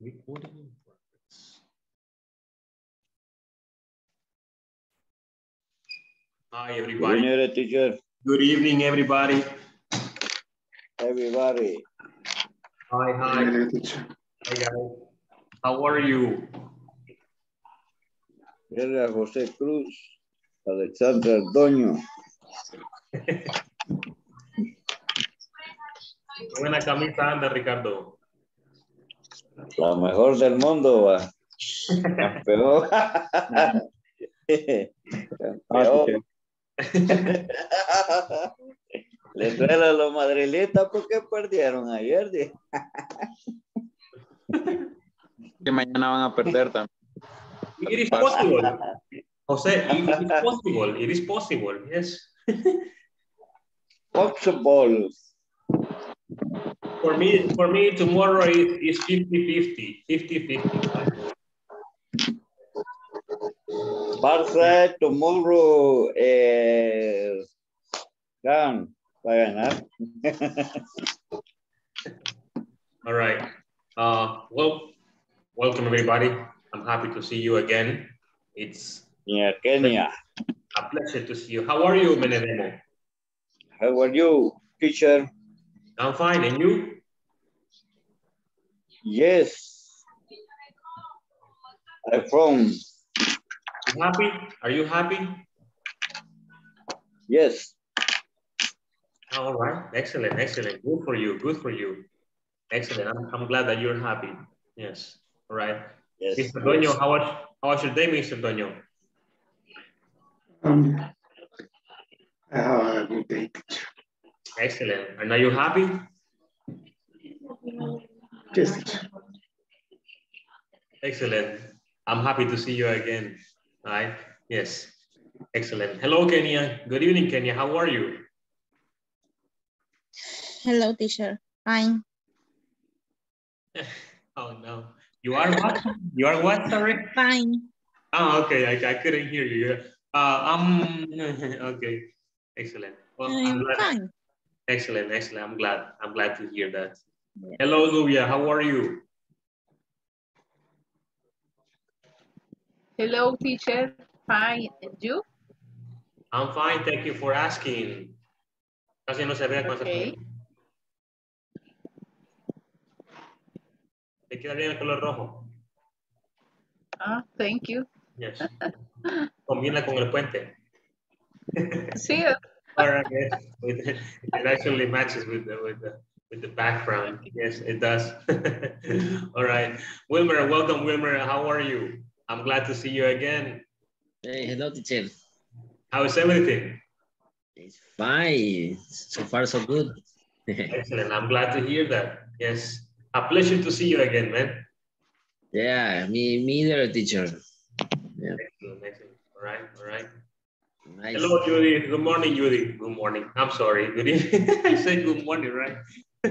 Recording in progress. Hi, everybody. Junior teacher, Good evening, everybody. everybody. Hi, hi. Hi, guys. How are you? Era José Cruz, Alexandra Doño. Buena camisa anda, Ricardo. La mejor del mundo, va. Campeón. Campeón. Le duele a los madrilistas porque perdieron ayer. que mañana van a perder también. It is possible. Jose, it is possible. It is possible. Yes. Foxball. For me, for me, tomorrow is, is 50-50. 50-50. Barça tomorrow is gan, va a ganar. All right. Uh, well, welcome everybody. I'm happy to see you again. It's Near Kenya. a pleasure to see you. How are you, Menedemo? How are you, teacher? I'm fine. And you? Yes. I'm from, You happy? Are you happy? yes. All right. Excellent. Excellent. Good for you. Good for you. Excellent. I'm, I'm glad that you're happy. Yes. All right. Yes. Mr. Doño, how was, how was your day, Mr. Doño? Um, I have a good day, teacher. Excellent. And are you happy? Yes. Excellent. I'm happy to see you again. All right. Yes. Excellent. Hello, Kenya. Good evening, Kenya. How are you? Hello, teacher. Fine. Oh, no. You are what? You are what, sorry? Fine. Oh, okay. I, I couldn't hear you. Uh, um, okay. Excellent. Well, I'm I'm glad. fine. Excellent. Excellent. I'm glad. I'm glad to hear that. Yeah. Hello, Luvia. How are you? Hello, teacher. Fine. And you? I'm fine. Thank you for asking. Casi no se ve con Okay. ¿Te queda bien el color rojo? Ah, thank you. Yes. Combina con el puente. See, All right, yes. With- It actually matches with the, with the, with the background. Yes, it does. All right. Wilmer, welcome, Wilmer. How are you? I'm glad to see you again. Hey, hello, teacher. How is everything? It's fine. So far, so good. Excellent. I'm glad to hear that. Yes. A pleasure to see you again, man. yeah, me, me there, teacher. Yeah. Excellent, excellent. All right, all right. Nice. Hello, Judy. Good morning, Judy. Good morning. I'm sorry. Good evening. I said good morning, right?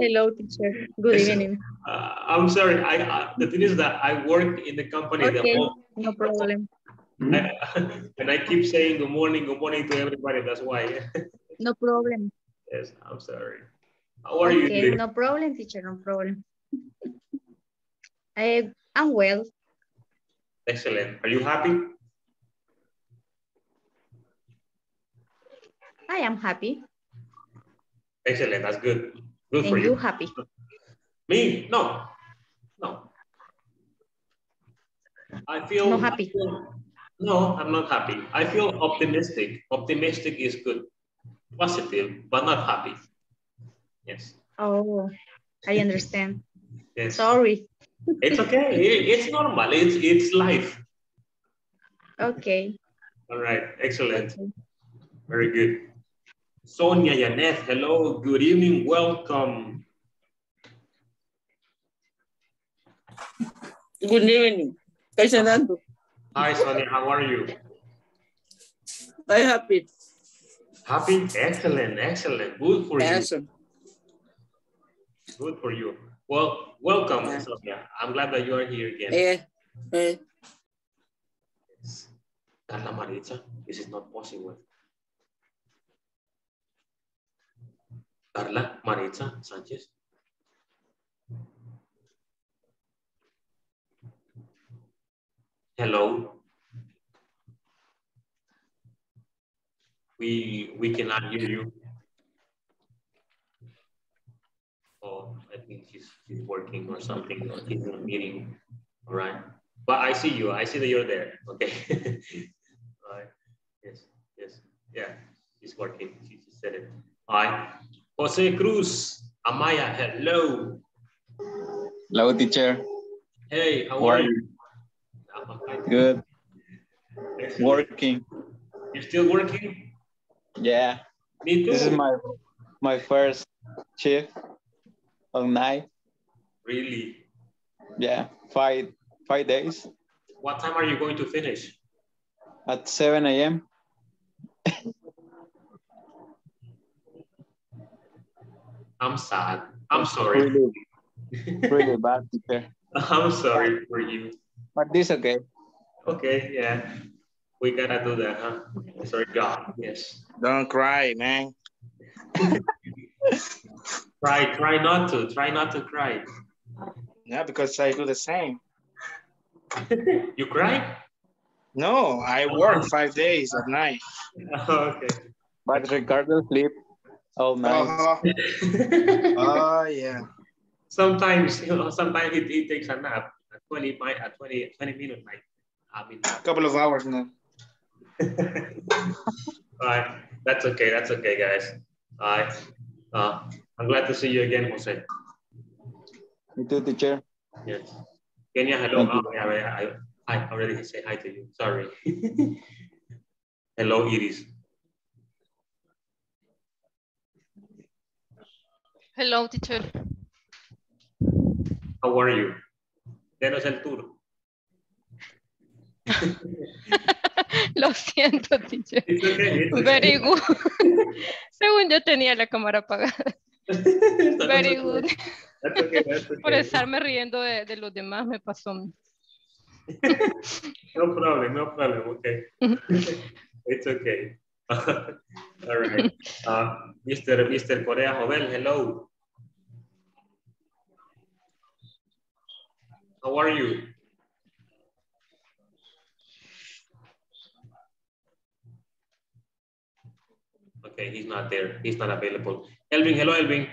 Hello, teacher. Good Yes, evening. Uh, I'm sorry. I, I the thing is that I work in the company Okay. whole No problem. I, and I keep saying good morning, good morning to everybody. That's why. No problem. yes, I'm sorry. How are you? Okay, no problem, teacher. No problem. I, I'm well. Excellent. Are you happy? I am happy. Excellent. That's good. Good for And you. you happy. Me? No. No. I feel Not happy. Feel- no, I'm not happy. I feel optimistic. Optimistic is good. Positive, but not happy. Yes. Oh, I understand. Yes. Sorry. It's okay. It- it's normal. It's it's life. Okay. All right. Excellent. okay. Very good. Sonia Yanet, hello. Good evening. Welcome. Good evening. Fernando. Hi, Sonia. How are you? I'm happy. Happy? Excellent. Excellent. Good for you. Awesome. Good for you. Well, welcome, Yeah. Sonia. I'm glad that you are here again. Eh, eh, Carla Maritza, this is not possible. Carla Maritza Sánchez. Hello. We we cannot hear you. Oh, I think she's she's working or something, or she's in a meeting. All right. But I see you. I see that you're there. Okay. All right. Yes. Yes. Yeah. She's working. She just said it. All right. Jose Cruz. Amaya. Hello. Hello, teacher. Hey. How How are you? I'm. Good. Excellent. Working. You're still working? Yeah. Me too. This is my my first shift of night. Really? Yeah. Five five days What time are you going to finish? at 7 a.m. I'm sad. I'm sorry. Really, really bad teacher. I'm sorry for you. But this okay. Okay, yeah. We gotta do that, huh? Sorry, God. Yes. Don't cry, man. Try, try not to. Try not to cry. Yeah, because I do the same. you cry? No, I work five days at night. okay. But Ricardo sleep all night. Uh-huh. Oh, yeah. sometimes, you know, sometimes he, he takes a nap. A 20, mi- a 20, 20 minute night. I mean, A couple of hours now. All right. That's okay. That's okay, guys. All right. Uh, I'm glad to see you again, Jose. Me too, teacher. Yes. Kenya, hello. Thank. Oh, yeah, I, I, I already say hi to you. Sorry. hello, Iris. Hello, teacher. How are you? Denos el tour. Lo siento, teacher. It's okay. It's okay. Very good. Según yo tenía la cámara apagada. Very good. That's okay. That's Por estarme riendo de, de los demás me pasó. No problem. No problem. Okay. it's okay. All right. Uh, Mr. Mr. Korea Jovel, hello. How are you? Okay, he's not there. He's not available. Elvin, hello, Elvin.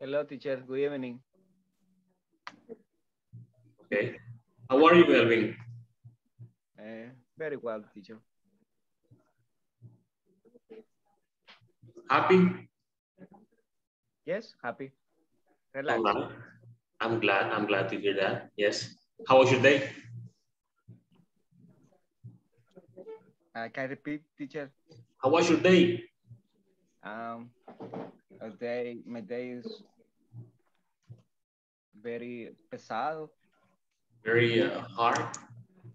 Hello, teacher. Good evening. Okay. How are you, Elvin? Uh, very well, teacher. Happy? Yes, happy. Relax. right. I'm glad. I'm glad to hear that. Yes. How was your day? I can repeat, teacher. How was your day? Um, a day, my day is very pesado, Very uh, hard.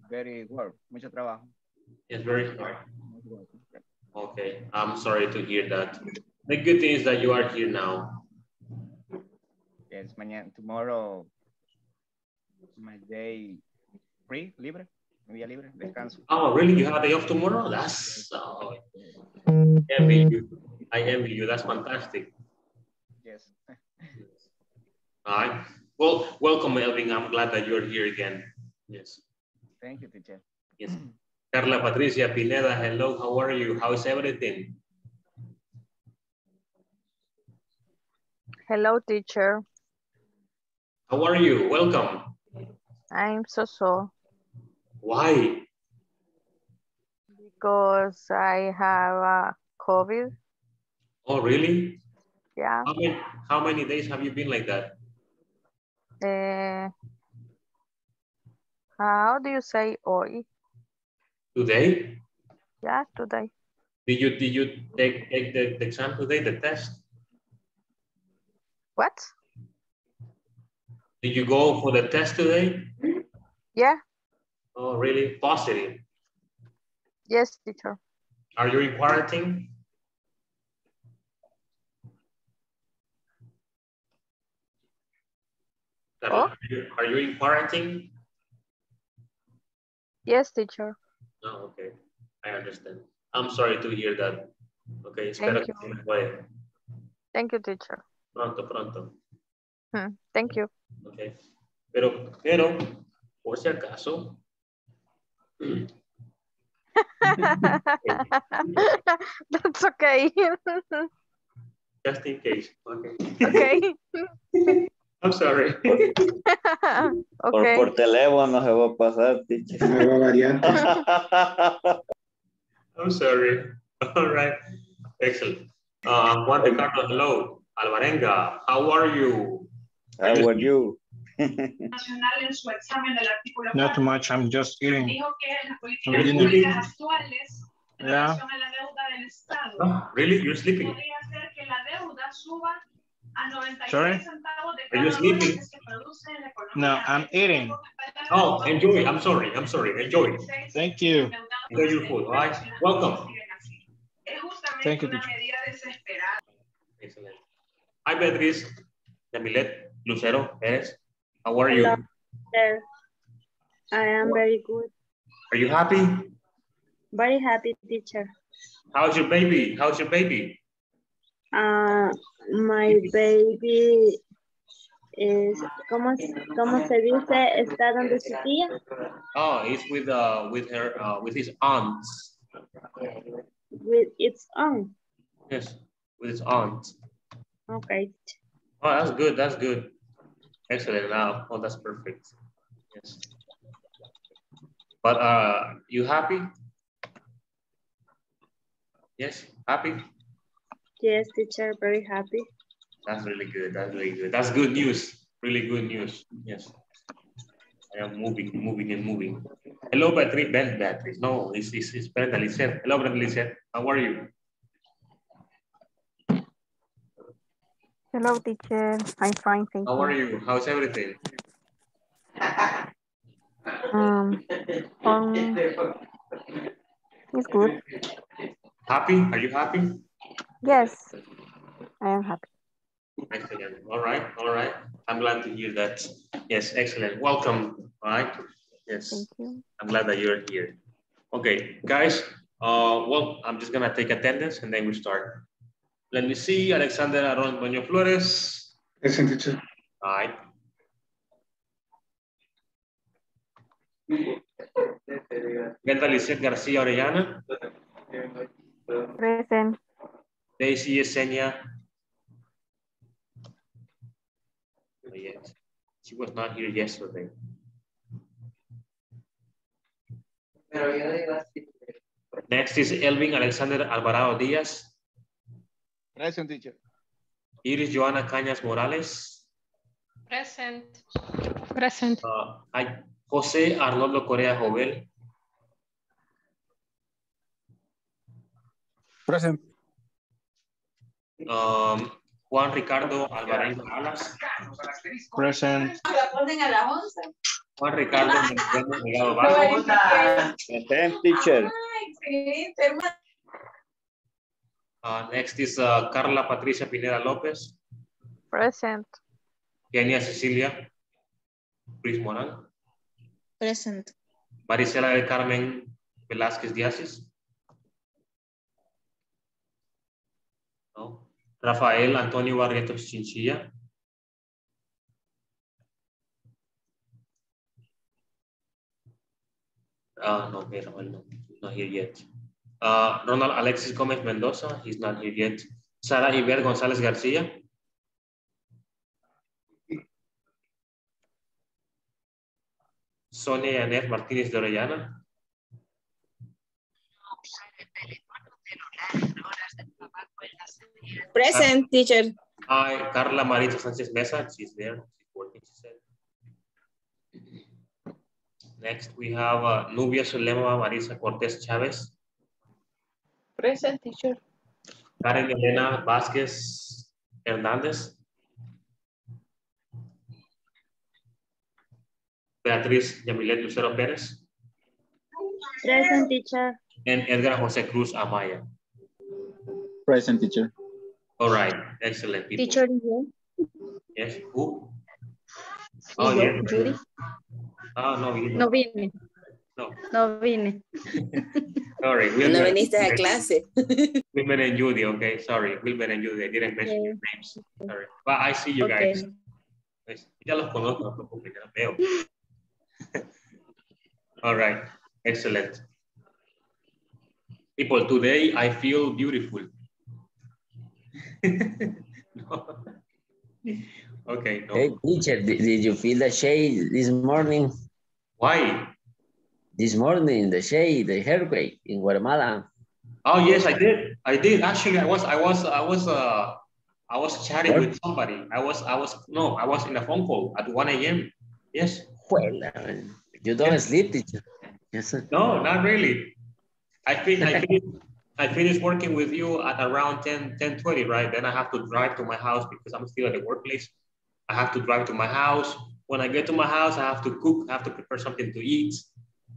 very work, mucho trabajo. It's very hard. Okay. I'm sorry to hear that. The good thing is that you are here now. Yes, mañana, tomorrow, my day free, libre, mi día libre, descanso. Oh, really? You have a day off tomorrow? That's oh, I envy you. I envy you. That's fantastic. Yes. All right. Well, welcome, Elvin. I'm glad that you're here again. Yes. Thank you, teacher. Yes. Carla Patricia Pineda, hello. How are you? How's everything? Hello, teacher. How are you? Welcome. I'm so so Why? because I have a COVID. Oh, really? Yeah. How many, how many days have you been like that? Uh, how do you say hoy? Today? Yeah, today. Did you did you take, take the, the exam today, the test? What? Did you go for the test today? Yeah. Oh, really? Positive. Yes, teacher. Are you in quarantine? Oh. Are you, are you in quarantine? Yes, teacher. Oh, okay. I understand. I'm sorry to hear that. Okay, espero Thank que you. mejore. Thank you, teacher. Pronto, pronto. Hmm, Thank you. Okay. Pero, pero, por si acaso. That's okay. Just in case. Okay. okay. I'm sorry. Por, okay. por teléfono se va a pasar, teacher. Variante. I'm sorry. All right. Excellent. Uh, Juan Ricardo, hello. Alvarenga, how are you? How are you? nacional en su examen del artículo Not too much. I'm just eating. dijo que las políticas Really? públicas actuales en Yeah. relación a la deuda del Estado Oh, really? You're sleeping? podría hacer que la deuda suba a 96 Sorry? Are you sleeping? que se produce en la economía. No, I'm eating. Oh, enjoy. I'm sorry. I'm sorry. Enjoy. Thank you. Enjoy your food. All right. Welcome. Thank you, teacher. Excellent. Hi, Beatriz, Yamilet, Lucero, Perez. How are you? Hello, sir. I am very good. Are you happy? Very happy, teacher. How's your baby? How's your baby? Uh, my baby is, ¿cómo, cómo se dice? Está donde su tía. Oh, he's with uh with her uh with his aunts. With its own. Yes, with his aunt. Okay. Oh, that's good. That's good. Excellent. Now, oh, that's perfect. Yes. But uh, you happy? Yes, happy. Yes, teacher, very happy. That's really good. That's really good. That's good news. Really good news. Yes. I am moving, moving, and moving. Hello, Beatrice. Ben, Beatrice. No, it's, it's, it's Brenda Lisette. Hello, Brenda Lisette. How are you? Hello, teacher. I'm fine, thank How you. are you? How's everything? Um, um, it's good. Happy? Are you happy? Yes, I am happy. Excellent. All right. All right. I'm glad to hear that. Yes, excellent. Welcome. All right. Yes. Thank you. I'm glad that you're here. Okay, guys. Uh, well, I'm just gonna take attendance and then we start. Let me see. Alexander Aron Boño Flores. Present, teacher. All right. Brenda Lisette García Orellana. Present. Daisy Yesenia. Oh, yes. She was not here yesterday. Next is Elvin Alexander Alvarado Diaz. Present teacher. Iris Joana Cañas Morales. Present. Present. Uh, José Arnoldo Correa Jovel. Present. Um, Juan Ricardo Alvarenga Alas. Present. La ponen a las 11. Juan Ricardo. Present, teacher. excelente, hermano. Uh, next is uh, Carla Patricia Pineda López. Present. Kenia Cecilia Ruiz Morán. Present. Marisela del Carmen Velázquez Díazes. No. Rafael Antonio Barrientos Chinchilla. Ah, no, okay, Rafael, no, not here yet. Uh, Ronald Alexis Gomez Mendoza, he's not here yet. Sara Iber González García. Sonia Yanet Martínez de Orellana. Present, teacher. Hi, Carla Marita Sánchez Mesa, she's there, she's working, she said. Next, we have uh, Nubia Zulema Marisa Cortés Chávez, Present teacher. Karen Elena Vázquez Hernández, Beatriz Yamilet Lucero Pérez, Present, teacher. and Edgar José Cruz Amaya. Present teacher. All right, excellent. people. Teacher, you? Yes, who? Oh, yo, yeah. Judy. Ah, no, No. No. No vine. Sorry. No Wilmer- viniste a clase. Wilmer and Judy, okay, sorry, Wilmer and Judy, I didn't mention your names, sorry. But I see you Okay. guys. Pues, ya los conozco, no preocupes, ya los veo. All right, excellent. People, today I feel beautiful. no. Okay, no. Hey, teacher, did, did you feel the shade this morning? Why? This morning, the shade, the earthquake in Guatemala. Oh yes, I did. I did. Actually, I was, I was, I was, uh, I was chatting with somebody. I was, I was, no, I was in a phone call at 1 a.m. Yes. Well, you don't sleep, teacher. Yes. No, not really. I think I finished, I finished working with you at around 10, 10, 20, right? Then I have to drive to my house because I'm still at the workplace. I have to drive to my house. When I get to my house, I have to cook, I have to prepare something to eat.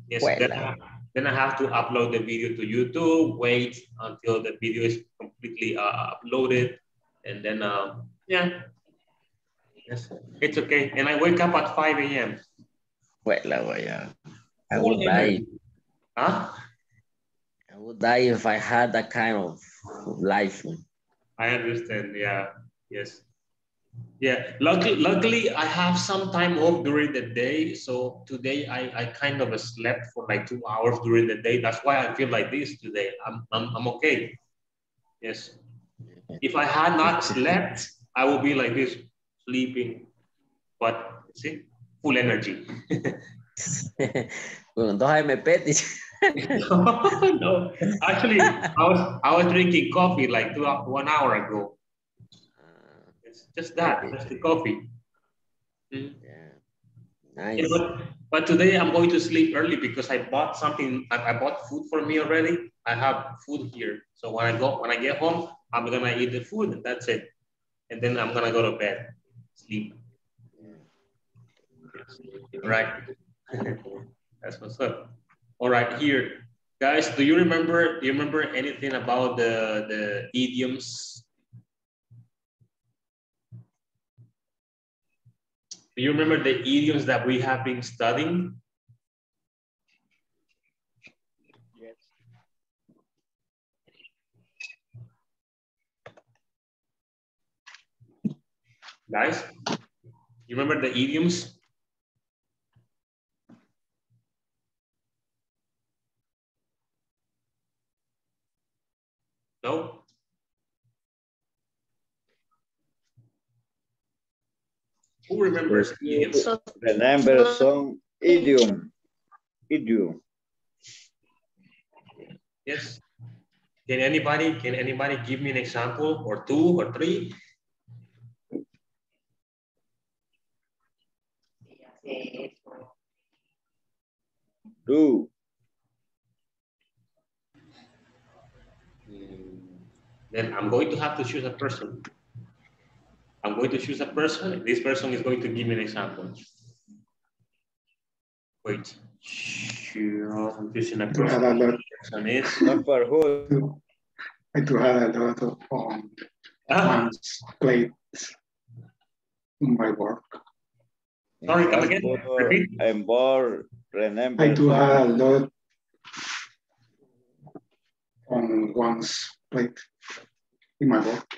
Yes, then, I, then I have to upload the video to YouTube, wait until the video is completely uh, uploaded. And then, uh, yeah, yes, it's okay. And I wake up at 5 a.m. Wait, Well, uh, yeah. I would die. Huh? I would die if I had that kind of life. I understand. Yeah. Yes. Yeah. Luckily, luckily, I have some time off during the day. So today, I, I kind of slept for like two hours during the day. That's why I feel like this today. I'm I'm, I'm okay. Yes. If I had not slept, I would be like this, sleeping. But see, full energy. Con dos AMP, teacher. no, actually, I was I was drinking coffee like two one hour ago. Just that, just the coffee. Mm. Nice. Yeah, but, but today I'm going to sleep early because I bought something. I, I bought food for me already. I have food here, so when I go when I get home, I'm gonna eat the food. and That's it, and then I'm gonna go to bed, sleep. Right. That's what's up. All right, here, guys. Do you remember? Do you remember anything about the the idioms? Do you remember the idioms that we have been studying? Yes. Guys, you remember the idioms? No? Who remembers idioms? Remember some idiom. Idiom. Yes. Can anybody, can anybody give me an example or two or three? Do. Hmm. Then I'm going to have to choose a person. I'm going to choose a person. This person is going to give me an example. Wait. Sure, I'm choosing a I do have a person. lot. Person is. Not for who? I do have a lot of um, Ah, plates in my work. Sorry, come again. Repeat. I'm bored. Remember. I do have a lot on one's plate in my work.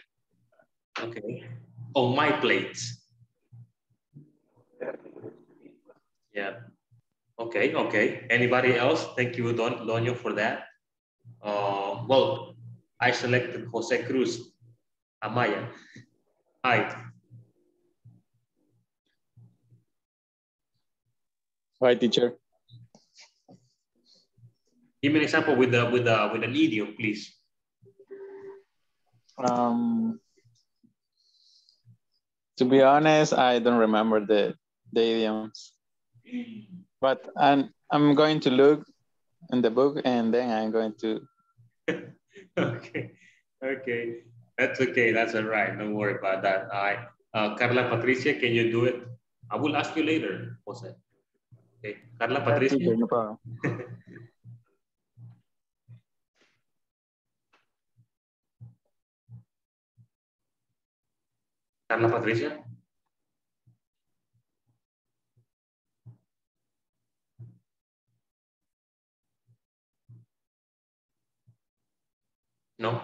Okay. On my plate. Yeah. Okay, okay. Anybody else? Thank you, Don Donio, for that. Uh, well, I selected Jose Cruz Amaya. Hi. Hi, teacher. Give me an example with the with the with an idiom, please. Um, to be honest, I don't remember the, the idioms, but I'm, I'm going to look in the book and then I'm going to, okay, okay. That's okay. That's all right. Don't worry about that. All right. Uh, Carla Patricia, can you do it? I will ask you later, Jose. Okay. Carla Patricia. no problem. Carla Patricia. No.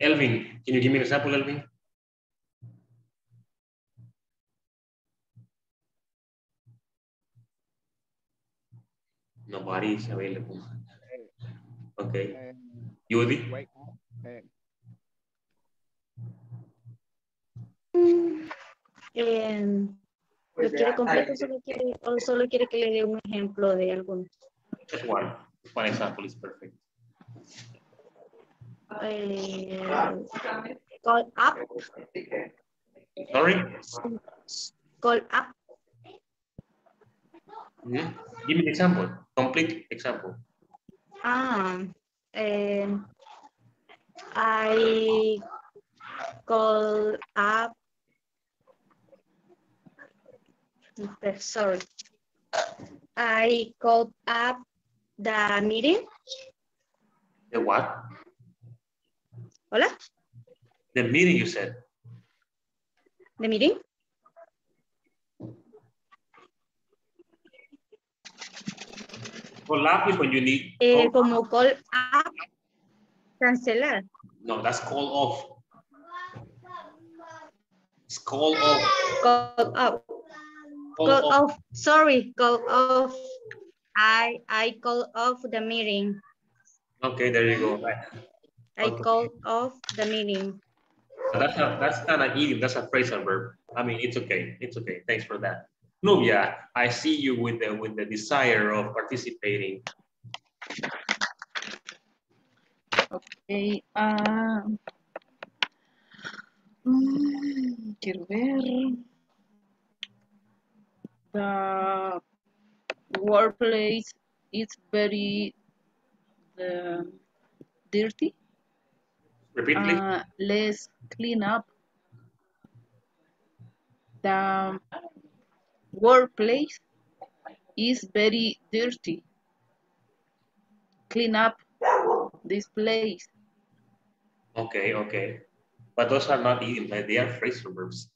Elvin, can you give me an example, Elvin? Nobody is available. Okay. Um, Yudi? Eh, ¿Lo quiere completo solo quiere, o solo quiere que le dé un ejemplo de alguno? Just one. One example is perfect. Eh, call up, Sorry? call up, Mhm. Give me the example. Complete example. ah, eh, I call up, sorry, I called up the meeting, The what? hola, The meeting you said. the meeting, Call up is when you need. eh, call- como call up, cancelar, No, that's call off. It's call off. call up. Call Call off. off. Sorry, call off. I I call off the meeting. Okay, there you go. Right. I Okay. call off the meeting. That's a, that's not an idiom. That's a phrasal verb. I mean, it's okay. It's okay. Thanks for that. Nubia, I see you with the with the desire of participating. Okay. ah, mm, quiero ver. The workplace is very uh, dirty. Repeat, please. Uh, let's clean up. The workplace is very dirty. Clean up this place. Okay, okay. But those are not idioms. They are phrasal verbs.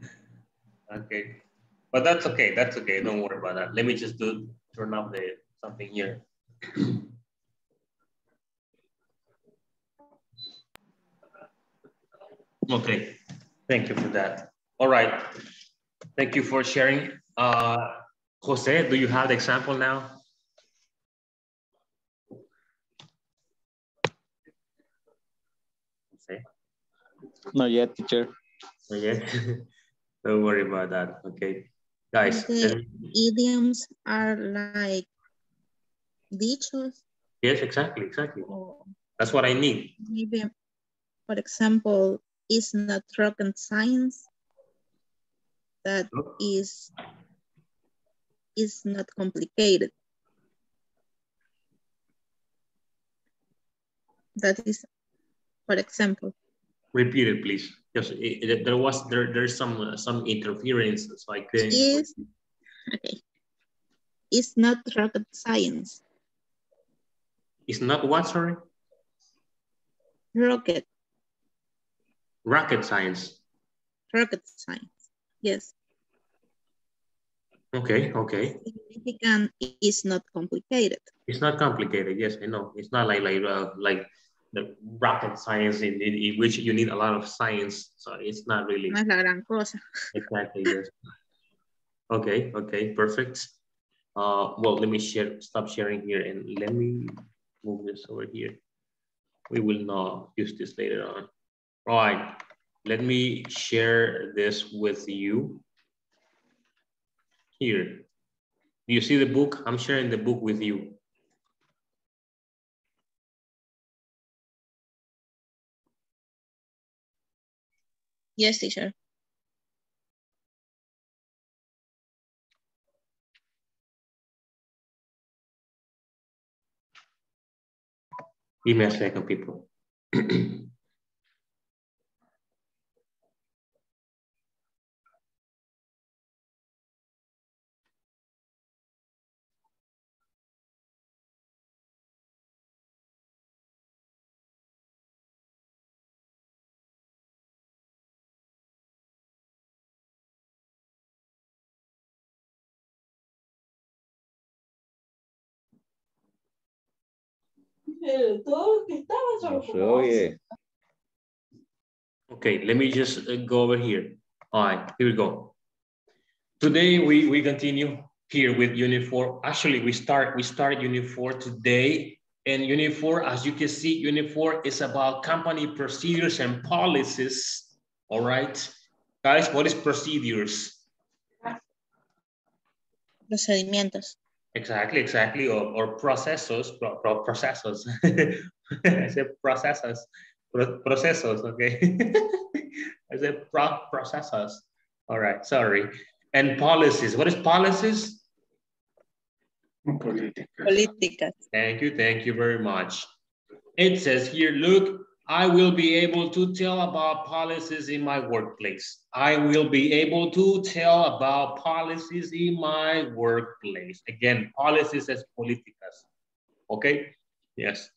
okay. But that's okay. That's okay. Don't worry about that. Let me just do turn off the something here. okay. Thank you for that. All right. Thank you for sharing. Uh, Jose, do you have the example now? Jose? Not yet, teacher. Not yet? Don't worry about that. Okay. Guys, The idioms are like dichos yes, exactly, exactly. or That's what I need. maybe, for example, is not rocket science. That is is not complicated. That is, for example, Repeat it, please. Yes, it- it- there was there there's some uh, some interference, so I couldn't. is okay. Is not rocket science. It's not what, sorry? Rocket, Rocket science. rocket science. Yes. Okay, okay. Significant is not complicated. It's not complicated. Yes, I know. It's not like like uh, like the rocket science in, in, in which you need a lot of science. So it's not really No es la gran cosa. exactly yes. Okay, okay, perfect. Uh, well, let me share. Stop sharing here and let me move this over here. We will not use this later on. All right, let me share this with you. Here, do you see the book? I'm sharing the book with you. Yes, teacher. A second, people. Todo que estaba No oye. Okay, let me just uh, go over here. All right, here we go. Today we, we continue here with Unit 4. Actually, we start we start Unit 4 today. And Unit 4, as you can see, Unit 4 is about company procedures and policies. All right. Guys, what is procedures? Procedimientos. Exactly, exactly, or, or processos, pro, pro, processos. I said processos, pro, procesos, okay. I said pro, processos. All right, sorry. And policies, what is policies? Políticas. Thank you, thank you very much. It says here, look, I will be able to tell about policies in my workplace. I will be able to tell about policies in my workplace. Again, policies as políticas. Okay? Yes.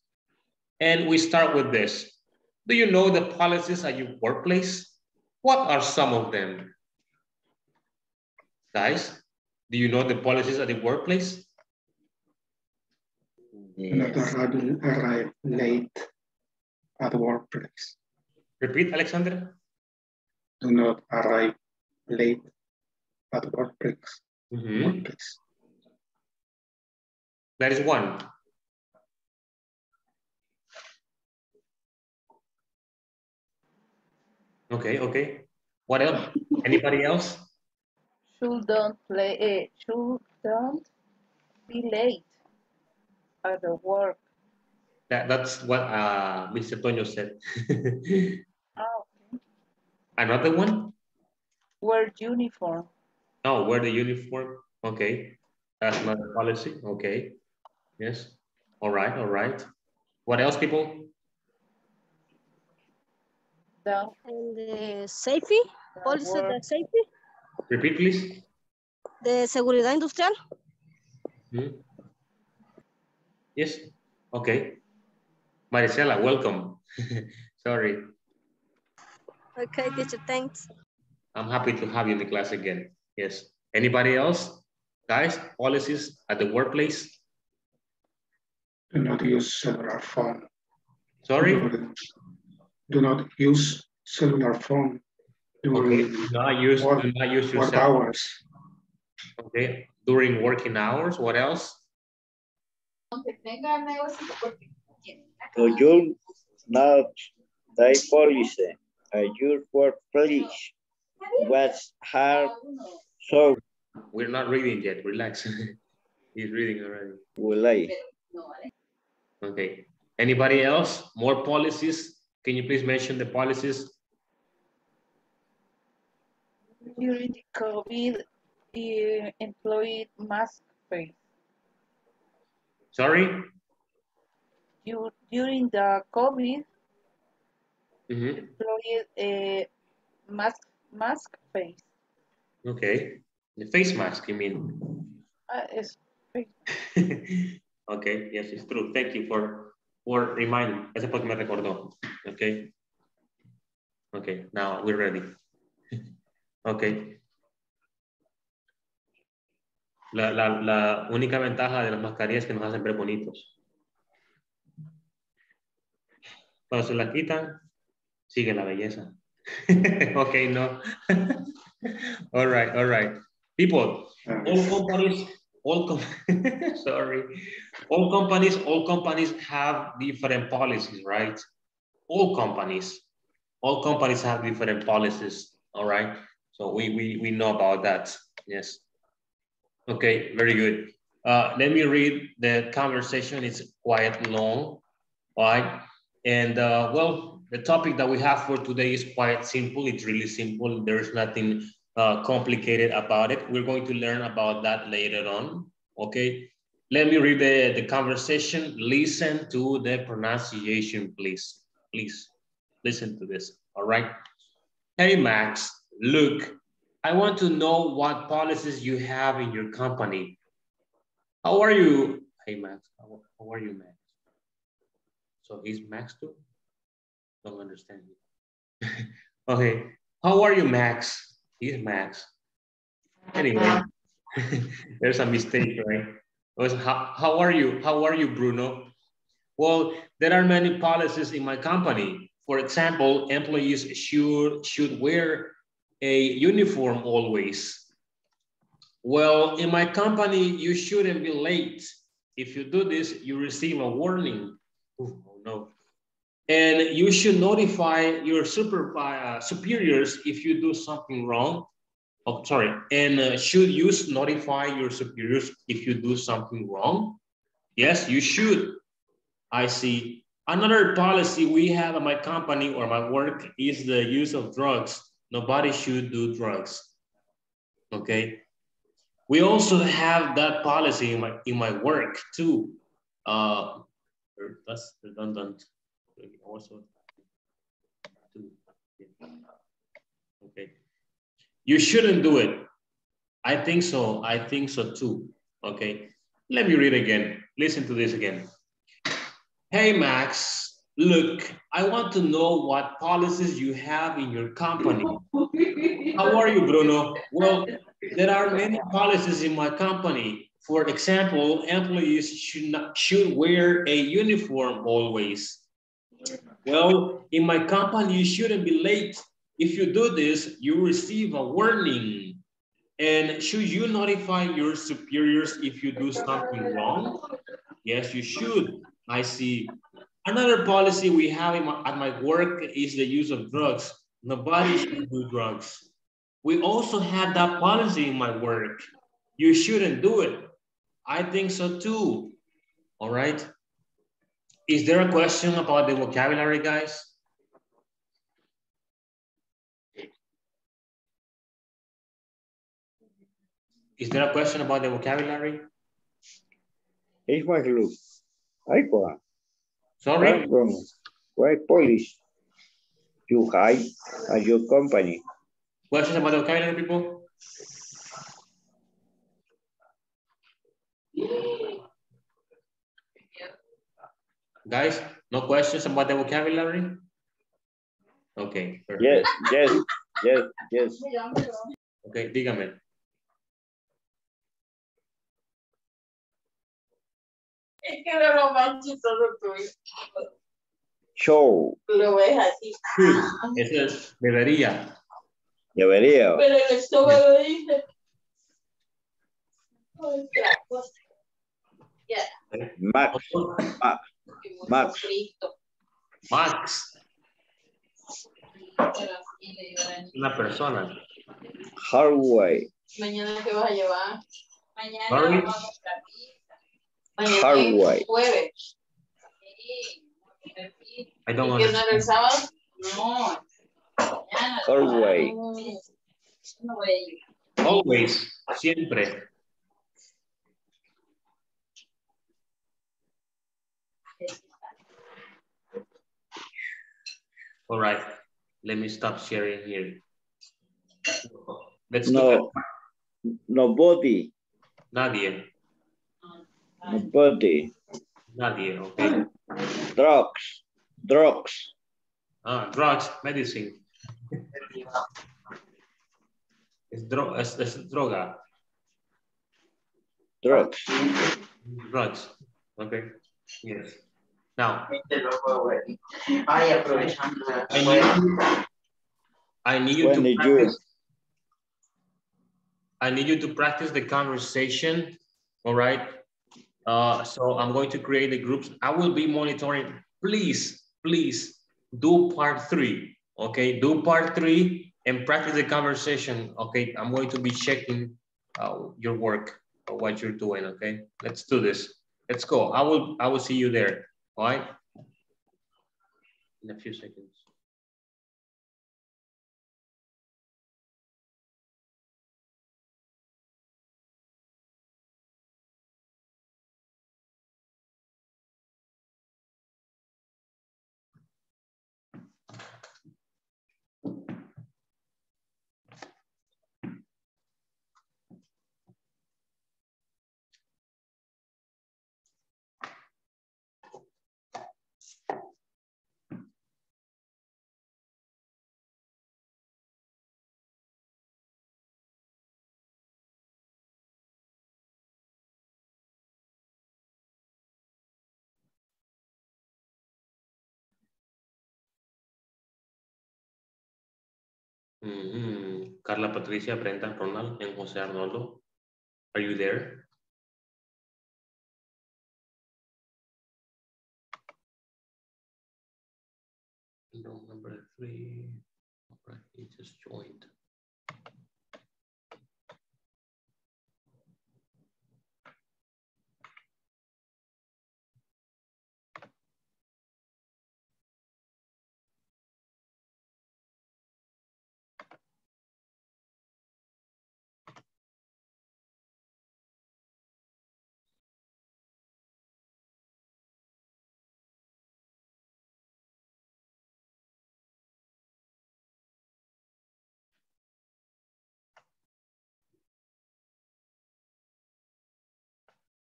And we start with this. Do you know the policies at your workplace? What are some of them? Guys, do you know the policies at the workplace? Not arrive late at work, workplace. Repeat, Alexander. Do not arrive late at workplace. Mhm. workplace. That is one. Okay, okay. What else? Anybody else? Shouldn't play. Uh, shouldn't be late at the work. That, that's what uh, Mr. Toño said. Oh, Another one? wear uniform. No, wear the uniform. Okay. That's not a policy. Okay. Yes. All right, all right. What else, people? The, And the safety, policy work. de safety, Repeat, please. de seguridad industrial. Hmm? Yes. Okay. Maricela, welcome. Sorry. Okay, teacher, thanks. I'm happy to have you in the class again. Yes. Anybody else? Guys, policies at the workplace? Do not use cellular phone. Sorry? Do not use cellular phone Okay. during Do not use, work, do not use your work cell phone. hours. Okay. During working hours, what else? Do you not die policy at your workplace was hard so We're not reading yet. Relax. He's reading already. will I? Okay. Anybody else? More policies? Can you please mention the policies? during the COVID, the employee mask face. Sorry? You, during the COVID, Mhm. employee uh, mask mask face. Okay. The face mask, you mean? Uh, it's okay, yes, it's true. Thank you for, for reminding. Ese porque me recordó. Okay. Okay, now we're ready. okay. La, la, la única ventaja de las mascarillas es que nos hacen ver bonitos. Cuando se la quitan, sigue la belleza. okay, no. all right, all right. People, all companies, all com sorry, all companies, all companies have different policies, right? All companies, all companies have different policies, all right? So we we we know about that. Yes. Okay, very good. Uh, let me read the conversation. It's quite long, all right? And uh, well, the topic that we have for today is quite simple. It's really simple. There's nothing uh, complicated about it. We're going to learn about that later on, okay? Let me read the, the conversation. Listen to the pronunciation, please. Please, listen to this, all right? Hey, Max, look, I want to know what policies you have in your company. How are you? Hey, Max, how, how are you, Max? So he's Max too? Don't understand you. okay, how are you, Max? He's Max. Anyway, uh-huh. there's a mistake, right? Was, how, how are you? How are you, Bruno? Well, there are many policies in my company. For example, employees should, should wear a uniform always. Well, in my company, you shouldn't be late. If you do this, you receive a warning. Oh no. And you should notify your super, uh, superiors if you do something wrong. Oh, sorry. And uh, should you notify your superiors if you do something wrong? Yes, you should. I see. Another policy we have at my company or my work is the use of drugs. Nobody should do drugs. Okay. We also have that policy in my in my work too. Uh, that's redundant. Also, okay. You shouldn't do it. I think so. I think so too. Okay. Let me read again. Listen to this again. Hey, Max, look, I want to know what policies you have in your company. How are you, Bruno? Well, there are many policies in my company. For example, employees should, not, should wear a uniform always. Well, in my company, you shouldn't be late. If you do this, you receive a warning. And should you notify your superiors if you do something wrong? Yes, you should. I see. Another policy we have my, at my work is the use of drugs. Nobody should do drugs. We also have that policy in my work. You shouldn't do it. I think so too. All right. Is there a question about the vocabulary, guys? Is there a question about the vocabulary? It was look. I go. Sorry? Why police you hide at your company? Questions about the vocabulary, people? Guys, no questions about the vocabulary? Okay. Perfect. Yes, yes, yes, yes. Okay, dígame. Es que de lo más chistoso tuyo. Show. Lo ves así. Eso es, debería. Debería. Pero el estómago dice. Ya. Max. Max. Max. Max. Una persona. Hardway. Mañana te vas a llevar. Mañana Sorry? vamos a. Mañana Hardway. es jueves. I don't ¿Y que no era el sábado? No. Mañana. Hardway. No voy a ir. Always, siempre. All right, let me stop sharing here. Let's No. Nobody. Nadie, Nobody. nadie, okay? Drugs. Drugs. Ah, drugs, medicine. Es, dro es, es droga, Drugs. drugs, okay? Yes. Now, Ay, aprovechando. I need, I need you When to practice. I need you to practice the conversation, all right? Uh, so I'm going to create the groups. I will be monitoring. Please, please do part three, okay? Do part three and practice the conversation, okay? I'm going to be checking uh, your work, or what you're doing, okay? Let's do this. Let's go. I will, I will see you there, all right? In a few seconds. Ujú. Carla Patricia, Brenda, Ronald, and José Arnoldo. Are you there? Number three. He just joined.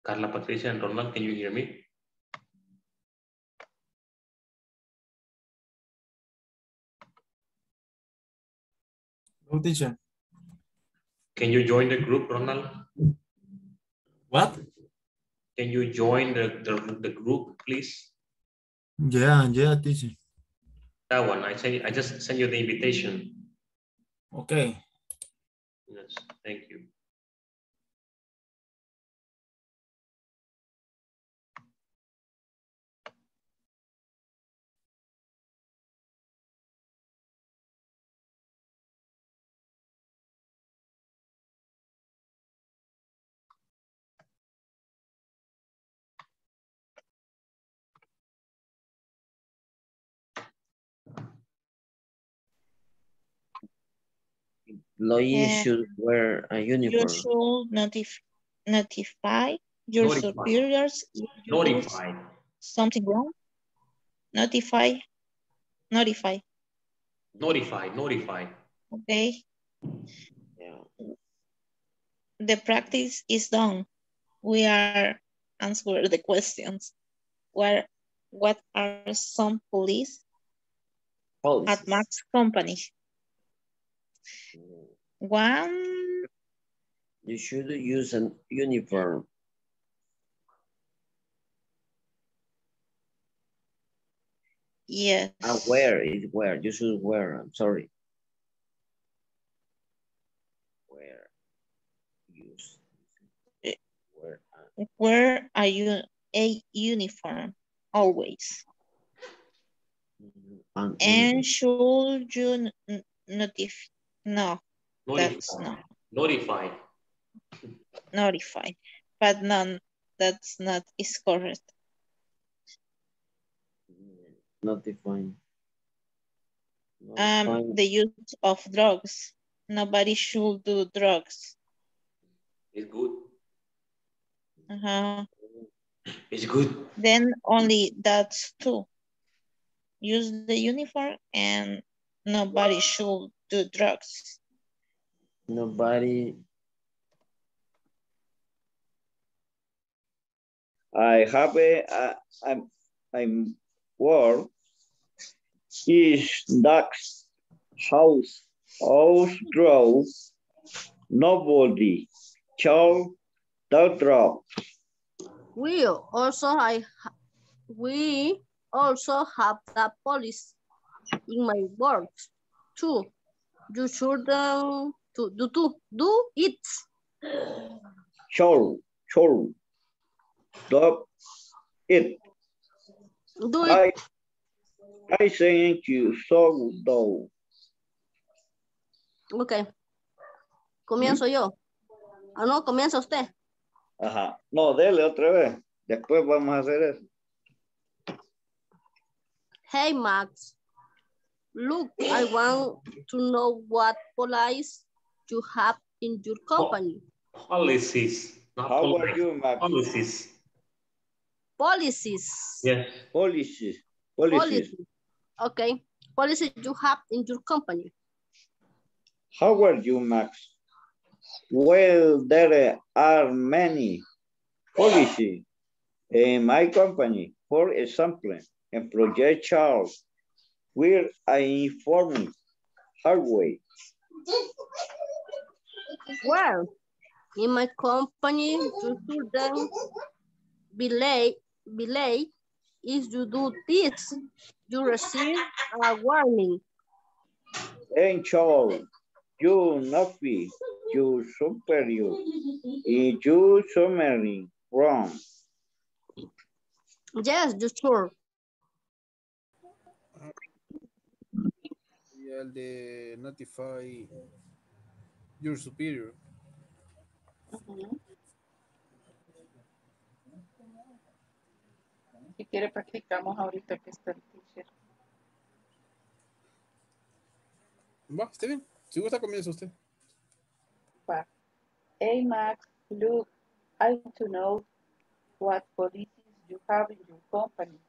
Carla, Patricia, and Ronald, can you hear me? No, teacher. Can you join the group, Ronald? What? Can you join the, the, the group, please? Yeah, yeah, teacher. That one, I sent, I just sent you the invitation. Okay. Yes, thank you. Employees Yeah. should wear a uniform. You should notif notify your Notify. superiors if you Notify. something wrong. Notify, notify, Notify, notify. okay? Yeah. The practice is done. We are answer the questions. Where, what are some police at Max Company? Mm. One, You should use an uniform. yes. Uh, wear is wear. You should wear. I'm sorry. Wear. Use. Wear. Wear a, u- a uniform always. An And should you notify? No, that's Notify. not Notify. notify. But none, that's not is correct. Notifying. Um, the use of drugs. Nobody should do drugs. It's good. Uh-huh. It's good. Then only that's two. Use the uniform and nobody should do drugs. Nobody. I have a, I'm, I'm work is ducks house house grow nobody child, the drop We also I we also have the police in my work too. You shouldn't to do to do it. shall shall the it Do I it. I think you so though Ok. Comienzo yo. Ah, no, comienza usted. Ajá. No, dele otra vez. Después vamos a hacer eso. Hey, Max. Look, I want to know what policies you have in your company. Policies. Not How are you, Max? Policies. Policies. Yes. Policies. Policies. Policies. Okay. Policies you have in your company. How are you, Max? Well, there are many policies in my company. For example, employee Charles, where I inform highway. Well, in my company, you shouldn't be late, be late. If you do this, you receive a warning. And Charles, you not be, you superior. Is your summary wrong? Yes, you sure. Y el de notify your superior. Si quiere practicamos ahorita que está el teacher. Va, está bien. Si gusta, comienza usted. Va. Hey Max, look, I want to know what policies you have in your company.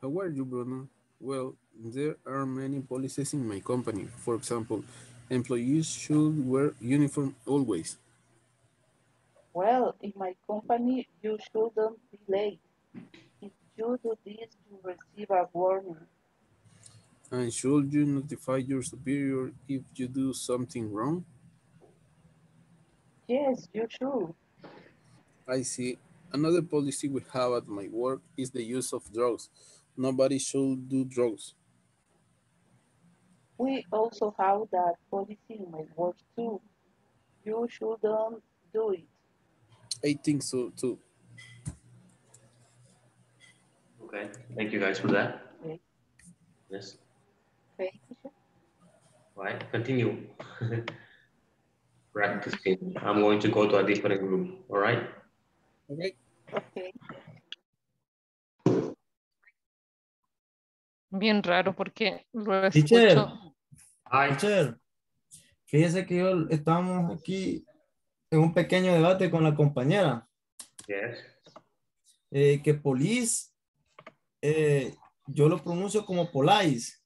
How are you, Bruno? Well, there are many policies in my company. For example, employees should wear uniform always. Well, in my company, you shouldn't be late. If you do this, you receive a warning. And should you notify your superior if you do something wrong? Yes, you should. I see. Another policy we have at my work is the use of drugs. Nobody should do drugs. We also have that policy in my work too. You shouldn't do it. I think so too. Okay, thank you guys for that. Okay. Yes, Okay, teacher? right, continue. Practicing. I'm going to go to a different room, all right? Okay. Okay. Bien raro porque lo Teacher. escucho. Teacher, fíjese que yo estábamos aquí en un pequeño debate con la compañera, Yes. eh, que police, eh, yo lo pronuncio como police,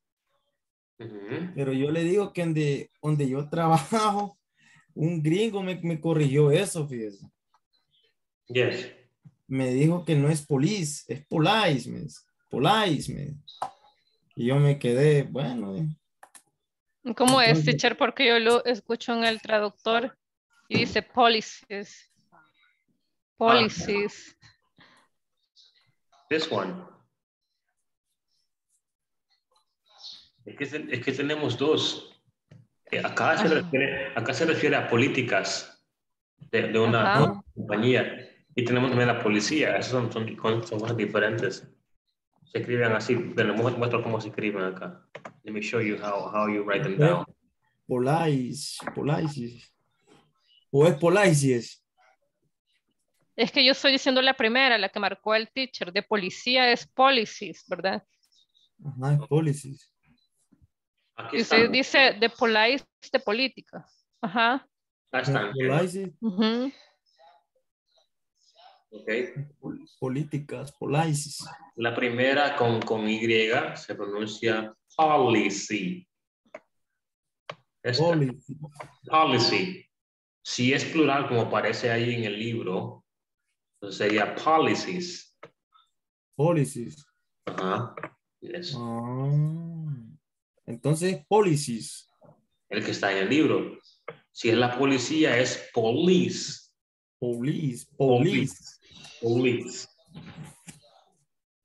Ujú. pero yo le digo que donde, donde yo trabajo, un gringo me, me corrigió eso, fíjese. Yes. Me dijo que no es police, es police, me dice. police, me dice. Y yo me quedé, bueno, ¿Cómo es, Entonces- teacher? Porque yo lo escucho en el traductor y dice policies. Policies. This one. Es que, es que tenemos dos. Eh, Acá se, refiere, acá se refiere a políticas de, de una Ajá. compañía. Y tenemos también la policía. Esas son, son, son- son cosas diferentes. Se escriben así. Muestro cómo se escriben acá. Let me show you how, how you write them down. police, police. O es policies. Es que yo estoy diciendo la primera, la que marcó el teacher. De policía es policies, ¿verdad? Ajá, es policies. Aquí Y usted dice de police de política. Ajá. Están. Ok. políticas, policies. La primera con, con Y se pronuncia policy. Esta, Policy. policy. Si es plural, como aparece ahí en el libro, entonces sería policies. Policies. Ajá. Yes. Ah, entonces, policies. El que está en el libro. Si es la policía, es police. Police, Police. police. Police.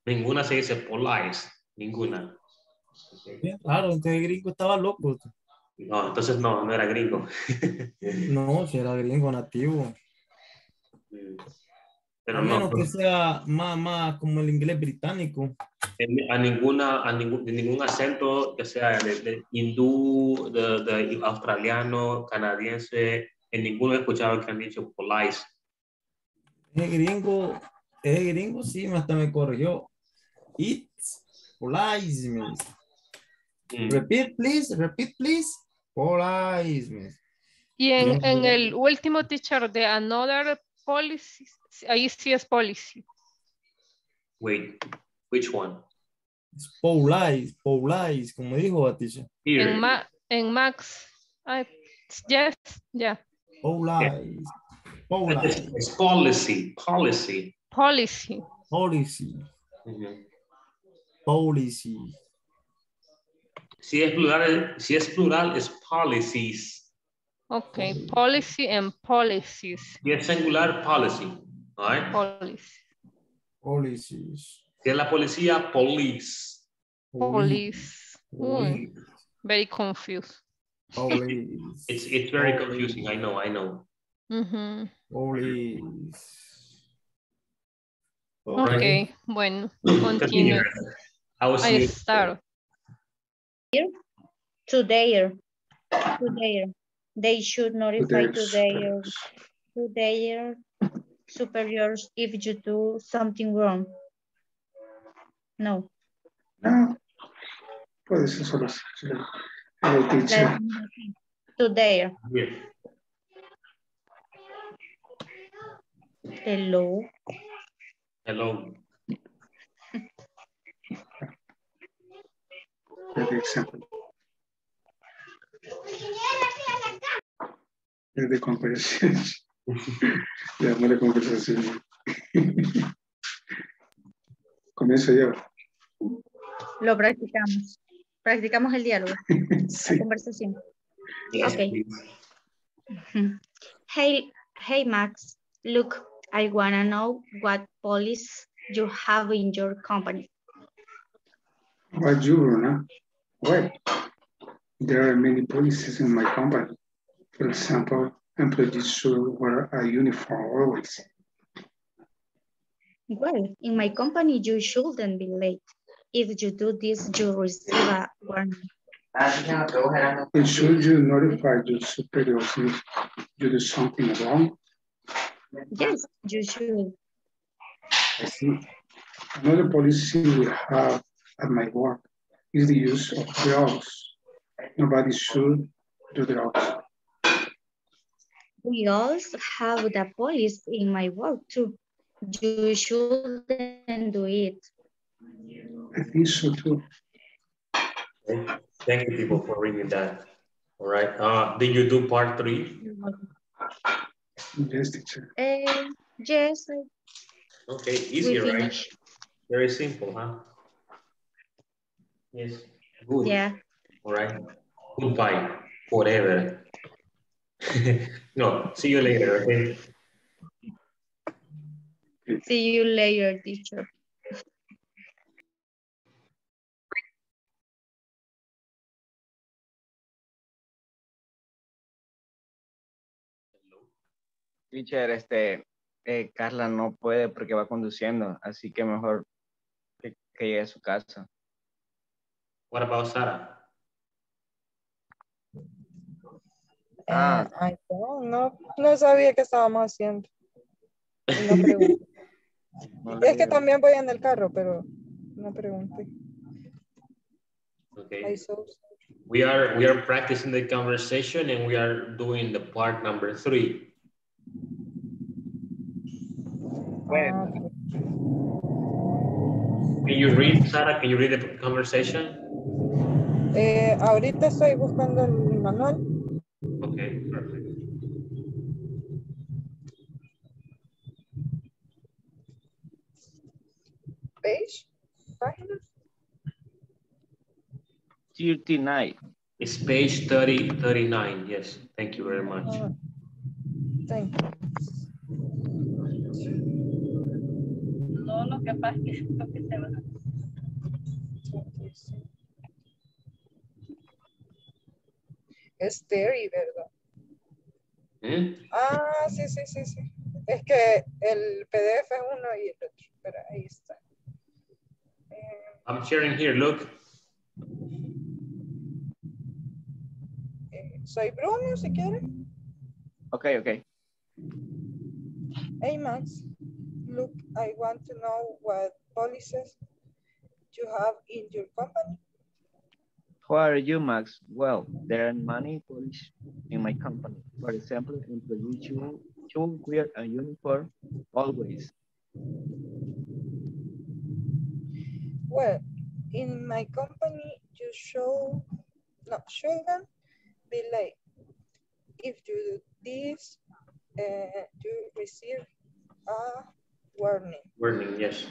Ninguna se dice police. Ninguna. Raro, entonces el gringo estaba loco. No, entonces no, no era gringo. No, si era gringo nativo. Pero a no, menos que sea más, más como el inglés británico. en- a ninguna, a ningún, de ningún acento que sea de, de hindú, de, de australiano, canadiense, en ninguno he escuchado que han dicho police. Ese gringo, ese gringo sí, hasta me corrigió. It's police, me dice. Mm. Repeat, please, repeat, please. Police, me dice. Y en, en el último teacher de another policy, ahí sí es policy. Wait, which one? Es Police, police, como dijo Batisha. Here. En, Ma- en Max. ay, yes, ya. Police, police, Es policy, policy. Policy. policy, Ujú. policy. Si es plural, si es plural es policies. Ok, policy and policies. Si es singular, policy. All right? Policy. Policies. Si es la policía, police. Police. Police. very confused. Always. It's it's very confusing. I know. I know. Ujú. Always. Alright. Ok, bueno, Continue. continue. How I you? start. To their, to their, they should notify to their their, to their superiors if you do something wrong. No. No. Puede ser solo. solo- To their, Here. Hello. Hello. The example. Es de conversación. Llamémosle conversación. Comienzo yo. Lo practicamos. Practicamos el diálogo, Sí. la conversación. Please. Mhm. Hey, hey Max, look, I wanna know what police you have in your company. What you, Rona? Well, there are many policies in my company. For example, employees should wear a uniform always. Well, in my company, you shouldn't be late. If you do this, you receive a warning. And should you notify your superiors if you do something wrong? Yes, you should. I see. Another policy we have at my work is the use of drugs. Nobody should do drugs. We also have the police in my work too. You shouldn't do it. I think so too. Thank you, people, for reading that. All right. Uh, did you do part three? Yes, teacher. Uh, yes, Okay, we easy, right? Very simple, huh? Yes. Good. Yeah. All right. Goodbye. Forever. no, see you later, okay? See you later, teacher. Teacher, este, eh, Carla no puede porque va conduciendo, así que mejor que, que llegue a su casa. What about Sarah? Ah. Ay, no, no, no sabía qué estábamos haciendo. No pregunté. Es que también voy en el carro, pero no pregunté. Okay. We are we are practicing the conversation and we are doing the part number three. Ah, Can you read, Sarah? Can you read the conversation? eh, ahorita estoy buscando el manual. Okay, perfect. Page, página. 39. It's page 30, 39. Yes, thank you very much. Ah, thank you. Lo que es que se va. Es Terry, ¿verdad? ¿Eh? Ah, sí, sí, sí, sí. Es que el PDF es uno y el otro, pero ahí está. Eh, I'm sharing here. Look. eh, soy Bruno, si quiere. Ok, ok. Hey, Max. Look, I want to know what policies you have in your company. Who are you, Max? Well, there are many policies in my company. For example, employees should, should wear a uniform always. Well, in my company, you show, no, shouldn't be late. If you do this, uh, you receive a warning. Warning, yes.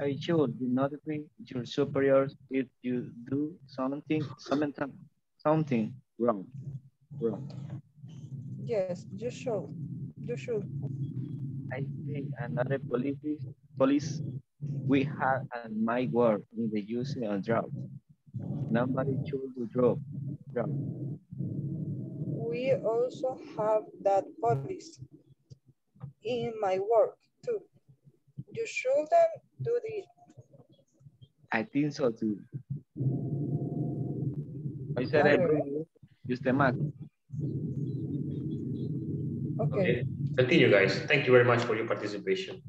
I should notify your superiors if you do something, something, something wrong. Wrong. Yes, you should. You should. I think another police, police we have at my work in the use of drugs. Nobody should do drugs. Yeah. We also have that policy in my work too. You shouldn't do this. I think so too. I said I agree. Use the Mac. Okay. Continue, guys. Thank you very much for your participation.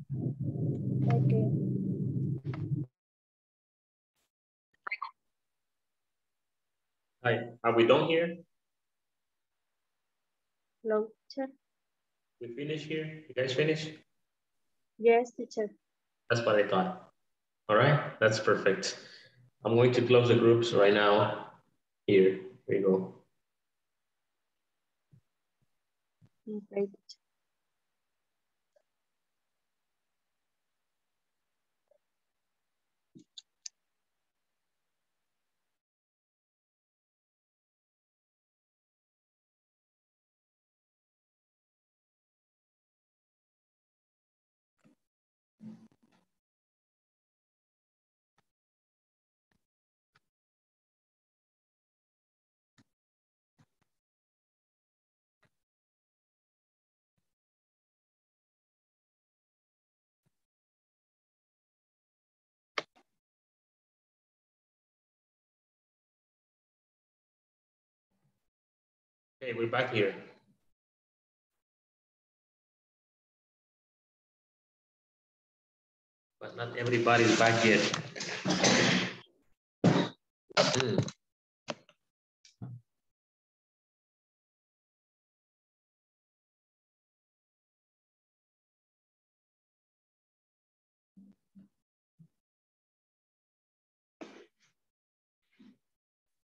Okay. Hi, are we done here? No, teacher. We finish here? You guys finish? Yes, teacher. That's what I thought. All right, that's perfect. I'm going to close the groups right now. Here, here you go. Mm, okay. Okay, we're back here. But not everybody's back yet. Hmm.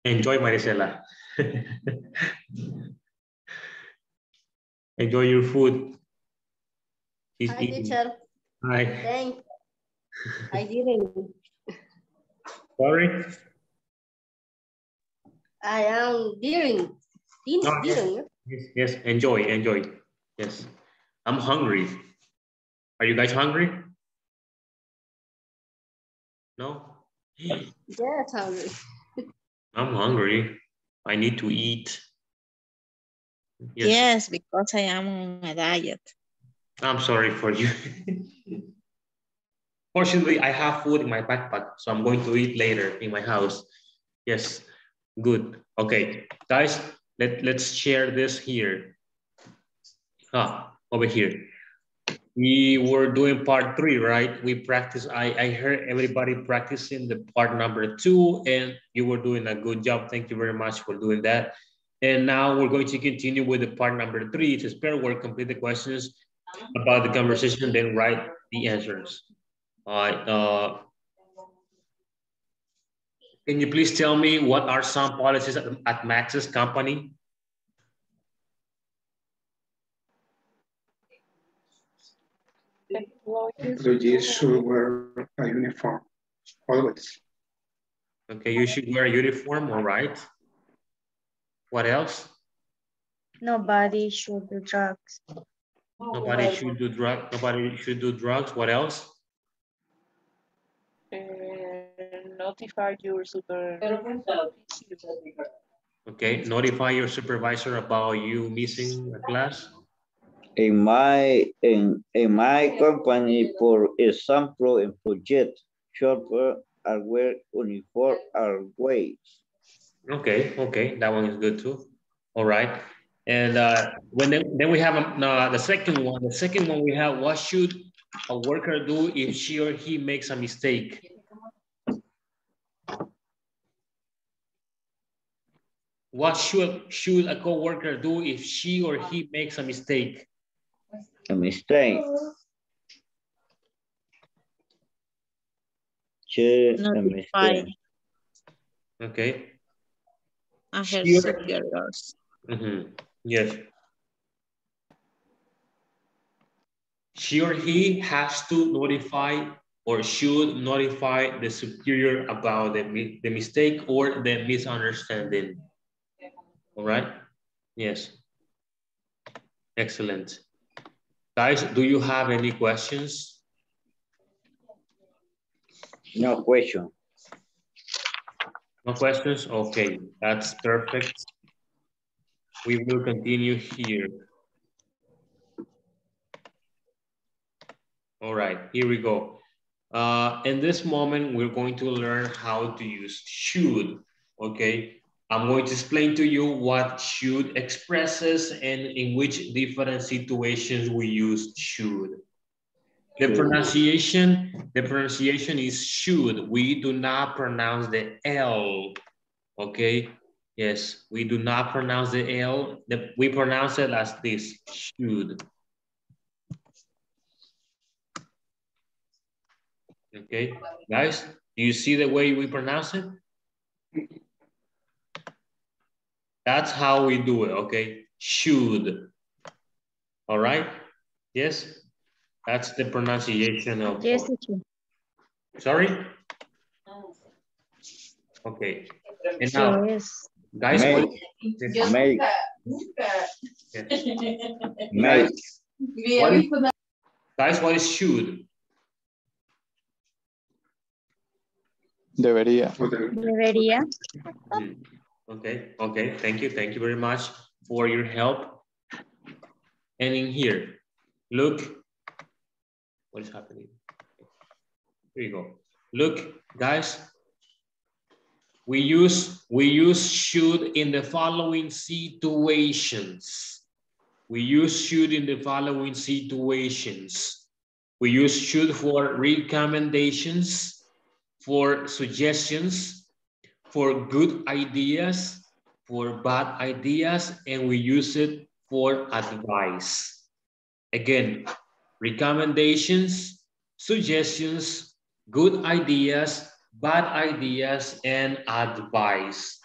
Enjoy, Marisela. Enjoy your food. She's Hi, eating. teacher. Hi. Thank. I didn't. Sorry? I am didn't. Didn't. Yes. Yes, yes, enjoy, enjoy. Yes. I'm hungry. Are you guys hungry? No? Yes, hungry. I'm hungry. I need to eat. Yes. Yes, because I am on a diet. I'm sorry for you. Fortunately, I have food in my backpack, so I'm going to eat later in my house. Yes, good. Okay, guys, let, let's share this here. Ah, over here. We were doing part three, right? We practice, I, I heard everybody practicing the part number two, and you were doing a good job. Thank you very much for doing that. And now we're going to continue with the part number three. It's a spare word, complete the questions about the conversation, then write the answers. All right. Uh, can you please tell me what are some policies at, at Max's company? Employees should wear a uniform always. Okay, you should wear a uniform, all right. What else? Nobody should do drugs. Nobody should do drug. Nobody should do drugs. What else? Uh, notify your super. Okay, notify your supervisor about you missing a class. In my in in my company, for example, in project, shopper are wear uniform are ways. Okay, okay, that one is good too. All right, and uh, when then, then we have um, uh, the second one. The second one we have: what should a worker do if she or he makes a mistake? What should should a coworker do if she or he makes a mistake? A mistake. Should a mistake. Okay. A her Sure. superiors. Mhm. Yes. She or he has to notify or should notify the superior about the, the mistake or the misunderstanding. All right? Yes. Excellent. Guys, do you have any questions? No question. No questions? Okay, that's perfect. We will continue here. All right, here we go. Uh, in this moment, we're going to learn how to use should, okay? I'm going to explain to you what should expresses and in which different situations we use should. The pronunciation, the pronunciation is should. We do not pronounce the L, okay? Yes, we do not pronounce the L. The, we pronounce it as this, should. Okay, guys, do you see the way we pronounce it? That's how we do it, okay? Should. All right? Yes? That's the pronunciation of. Yes, teacher. Sorry? Okay. And now, Yes. guys, May. what- May. Yes. May. What is, guys, what is should? Debería. Debería. Okay, okay, thank you, thank you very much for your help. And in here, look, what is happening? Here you go. Look, guys, we use we use should in the following situations. We use should in the following situations. We use should for recommendations, for suggestions, for good ideas, for bad ideas, and we use it for advice. Again, recommendations, suggestions, good ideas, bad ideas, and advice.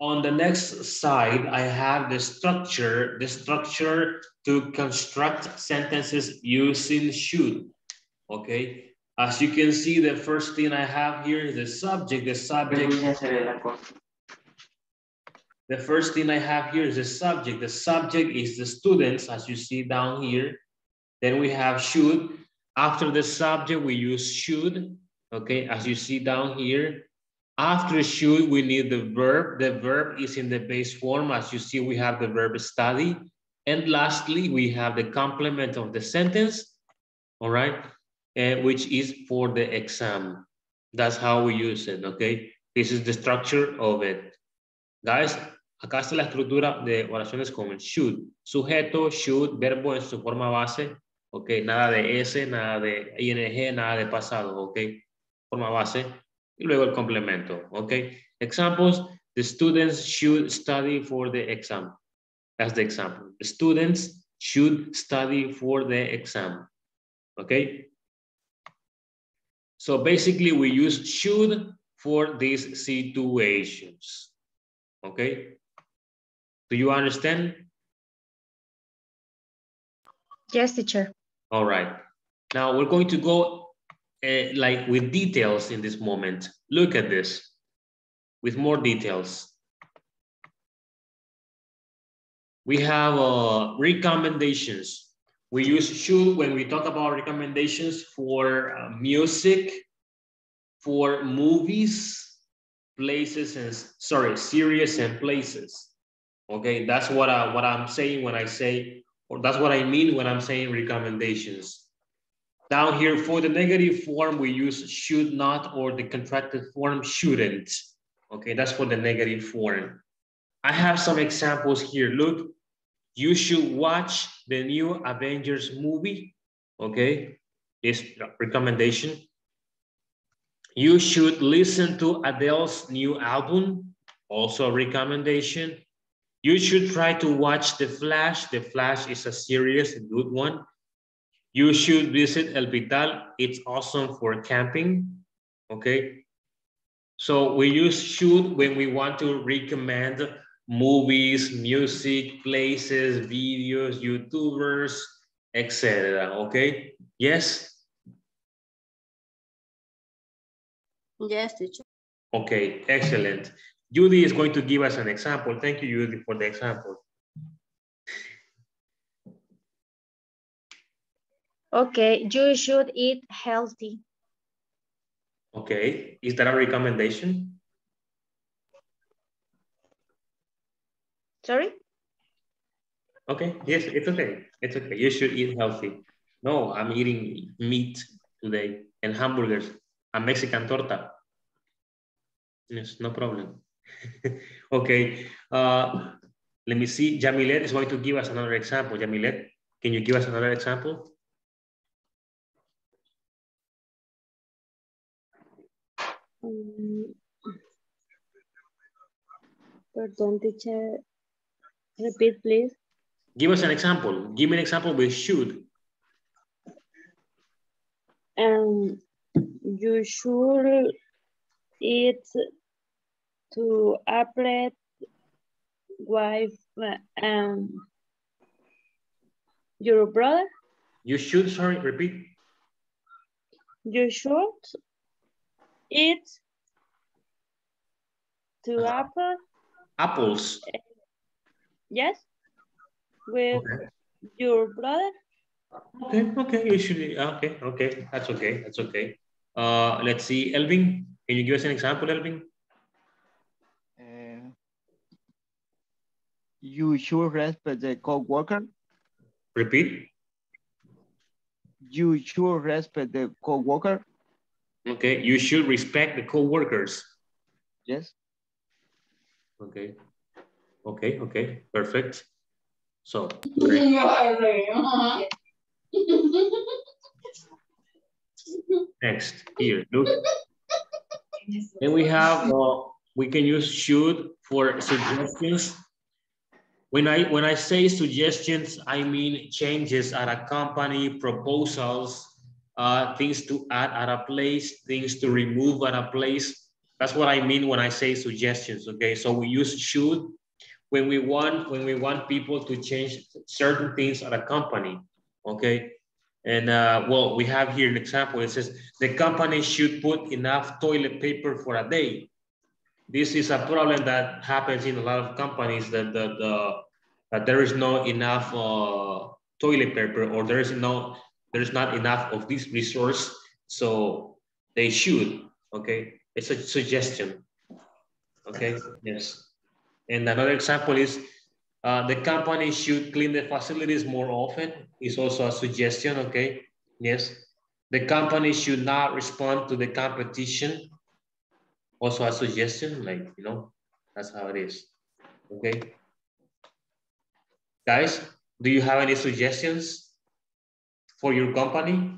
On the next side, I have the structure, the structure to construct sentences using should, okay? As you can see, the first thing I have here is the subject, the subject. The first thing I have here is the subject. The subject is the students, as you see down here. Then we have should. After the subject, we use should, okay, as you see down here. After should, we need the verb. The verb is in the base form. As you see, we have the verb study. And lastly, we have the complement of the sentence, all right, uh, which is for the exam. That's how we use it, okay? This is the structure of it. Guys, acá está la estructura de oraciones el should. Sujeto, should, verbo en su forma base, ok, nada de S, nada de ING, nada de pasado, ok, forma base, y luego el complemento, ok. Examples, the students should study for the exam. That's the example. The students should study for the exam, okay. So basically we use should for these situations, okay. Do you understand? Yes, teacher. All right. Now we're going to go uh, like with details in this moment. Look at this with more details. We have uh, recommendations. We use should when we talk about recommendations for uh, music, for movies, places, and sorry, series and places. Okay, that's what I what I'm saying when I say, or that's what I mean when I'm saying recommendations. Down here for the negative form, we use should not, or the contracted form shouldn't. Okay, that's for the negative form. I have some examples here. Look, you should watch the new Avengers movie. Okay, is recommendation. You should listen to Adele's new album. Also a recommendation. You should try to watch The Flash. The Flash is a serious, good one. You should visit El Pital. It's awesome for camping. Okay. So we use should when we want to recommend movies, music, places, videos, YouTubers, etc. Okay. Yes. Yes, teacher. Okay, excellent. Judy is going to give us an example. Thank you, Judy, for the example. Okay, you should eat healthy. Okay, is that a recommendation? Sorry? Okay, yes, it's okay. It's okay. You should eat healthy. No, I'm eating meat today and hamburgers and Mexican torta. Yes, no problem. okay, uh, let me see. Jamilet is going to give us another example. Jamilet, can you give us another example? Um, pardon, teacher. Repeat, please. Give us an example. Give me an example with should. Um, you should eat to applet wife um your brother. You should, sorry, repeat. You should eat to apple. Apples. Yes, with your brother. Okay, okay, you should, okay, okay, that's okay, that's okay. Uh, let's see, Elvin, can you give us an example, Elvin? You should respect the co-worker. Repeat. You should respect the co-worker. Okay, you should respect the co-workers. Yes. Okay, okay, okay, perfect. So, next, here, look. Then we have, uh, we can use should for suggestions. When I, when I say suggestions, I mean changes at a company, proposals, uh, things to add at a place, things to remove at a place. That's what I mean when I say suggestions, okay? So we use should when we want, when we want people to change certain things at a company, okay? And uh, well, we have here an example. It says the company should put enough toilet paper for a day. This is a problem that happens in a lot of companies that the, the that there is no enough uh, toilet paper or there is no there's not enough of this resource. So they should. Okay, it's a suggestion. Okay, yes. And another example is uh, the company should clean the facilities more often is also a suggestion, okay? Yes. The company should not respond to the competition. Also a suggestion, like, you know, that's how it is, okay? Guys, do you have any suggestions for your company?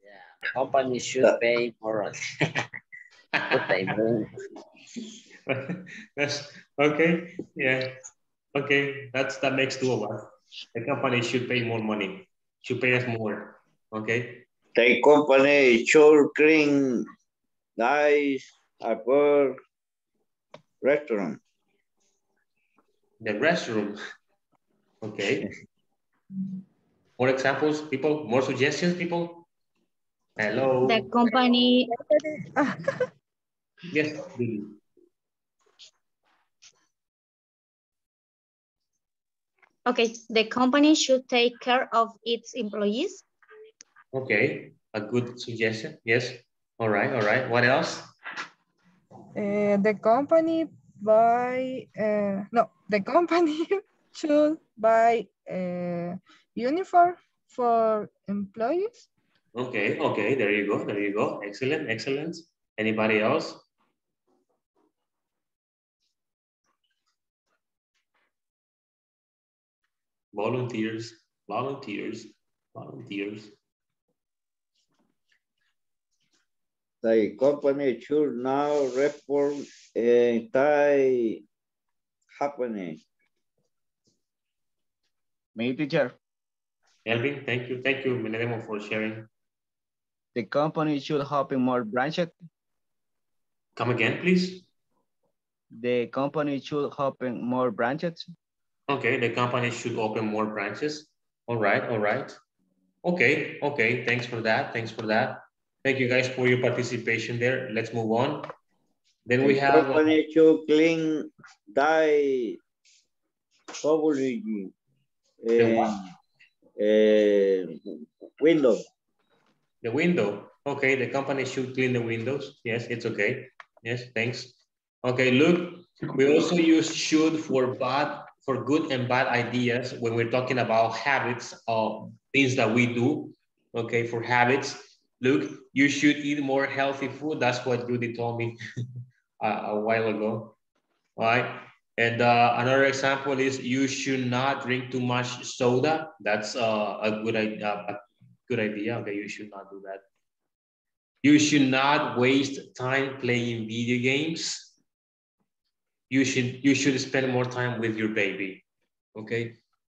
Yeah, company should uh, pay more. what they move. That's okay. Yeah. Okay. That's that makes two of us. The company should pay more money. Should pay us more. Okay. The company should clean nice a good restaurant. The restroom. Okay. More examples, people? More suggestions, people? Hello. The company. Yes. Okay, the company should take care of its employees. Okay. A good suggestion. Yes. All right. All right. What else? Uh, the company buy, uh, no, the company should buy a uniform for employees. Okay. Okay. There you go. There you go. Excellent. Excellent. Anybody else? Volunteers, volunteers, volunteers. The company should now report entire happening. Me, teacher. Elvin, thank you. Thank you, Menedemo, for sharing. The company should open more branches. Come again, please. The company should open more branches. Okay, the company should open more branches. All right, all right. Okay, okay, thanks for that. Thanks for that. Thank you guys for your participation there. Let's move on. Then we have company should clean die public The what? uh, window. the window. Okay, the company should clean the windows. Yes, it's okay. Yes, thanks. Okay, look, we also use should for bad, for good and bad ideas when we're talking about habits of things that we do. Okay, for habits. Look, you should eat more healthy food. That's what Judy told me a, a while ago. All right. And uh, another example is you should not drink too much soda. That's uh, a good idea. A good idea. Okay, you should not do that. You should not waste time playing video games. You should you should spend more time with your baby. Okay,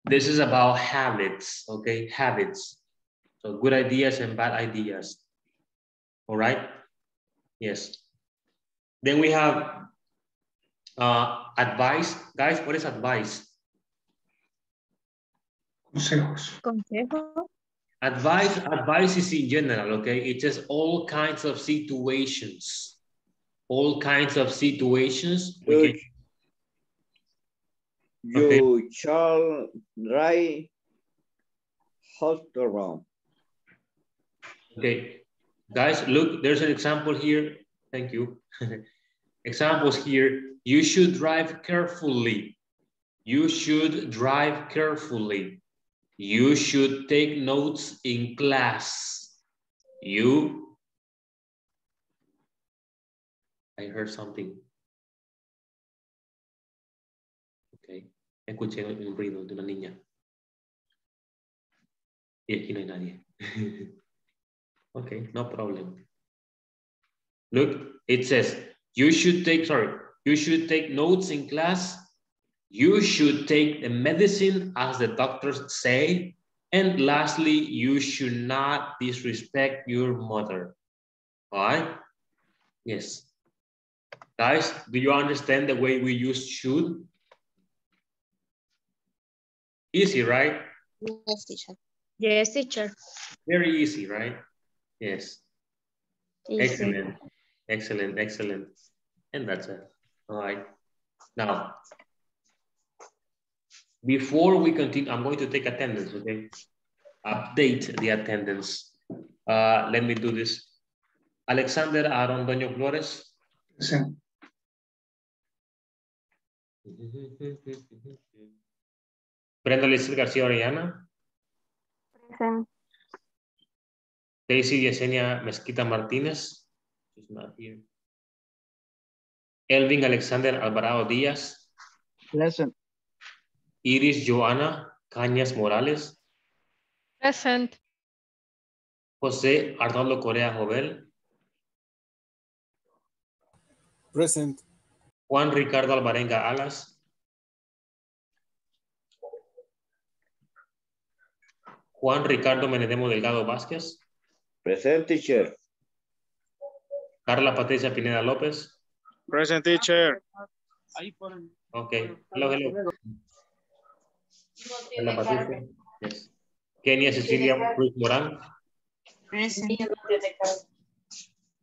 this is about habits. Okay, habits. So good ideas and bad ideas. All right. Yes. Then we have uh, advice. Guys, what is advice? Consejos. Consejo. Advice, advice is in general, okay? It's just all kinds of situations. All kinds of situations. We You, can, you shall drive around. okay. Guys, look, there's an example here. Thank you. Examples here. You should drive carefully. You should drive carefully. You should take notes in class. You. I heard something. Ok. Escuché un ruido de una niña. Y aquí no hay nadie. okay, no problem. Look, it says, you should take, sorry, you should take notes in class. You should take the medicine as the doctors say. And lastly, you should not disrespect your mother. All right? Yes. Guys, do you understand the way we use should? Easy, right? Yes, teacher. Yes, teacher. Very easy, right? Yes. Easy. Excellent. Excellent, excellent. And that's it. All right. Now, before we continue, I'm going to take attendance, okay? Update the attendance. Uh, let me do this. Alexander Arondoño Flores. Present. Brenda Liz García Orellana. Present. Daisy Yesenia Mezquita Martínez. She's not here. Elvin Alexander Alvarado Díaz. Present. Iris Joana Cañas Morales. Present. José Arnoldo Correa Jovel. Present. Juan Ricardo Alvarenga Alas. Juan Ricardo Menedemo Delgado Vázquez. Present teacher. Carla Patricia Pineda López. Present teacher. Okay. Hello, hello. Carla Patricia. Yes. Kenia Cecilia Cruz Morán.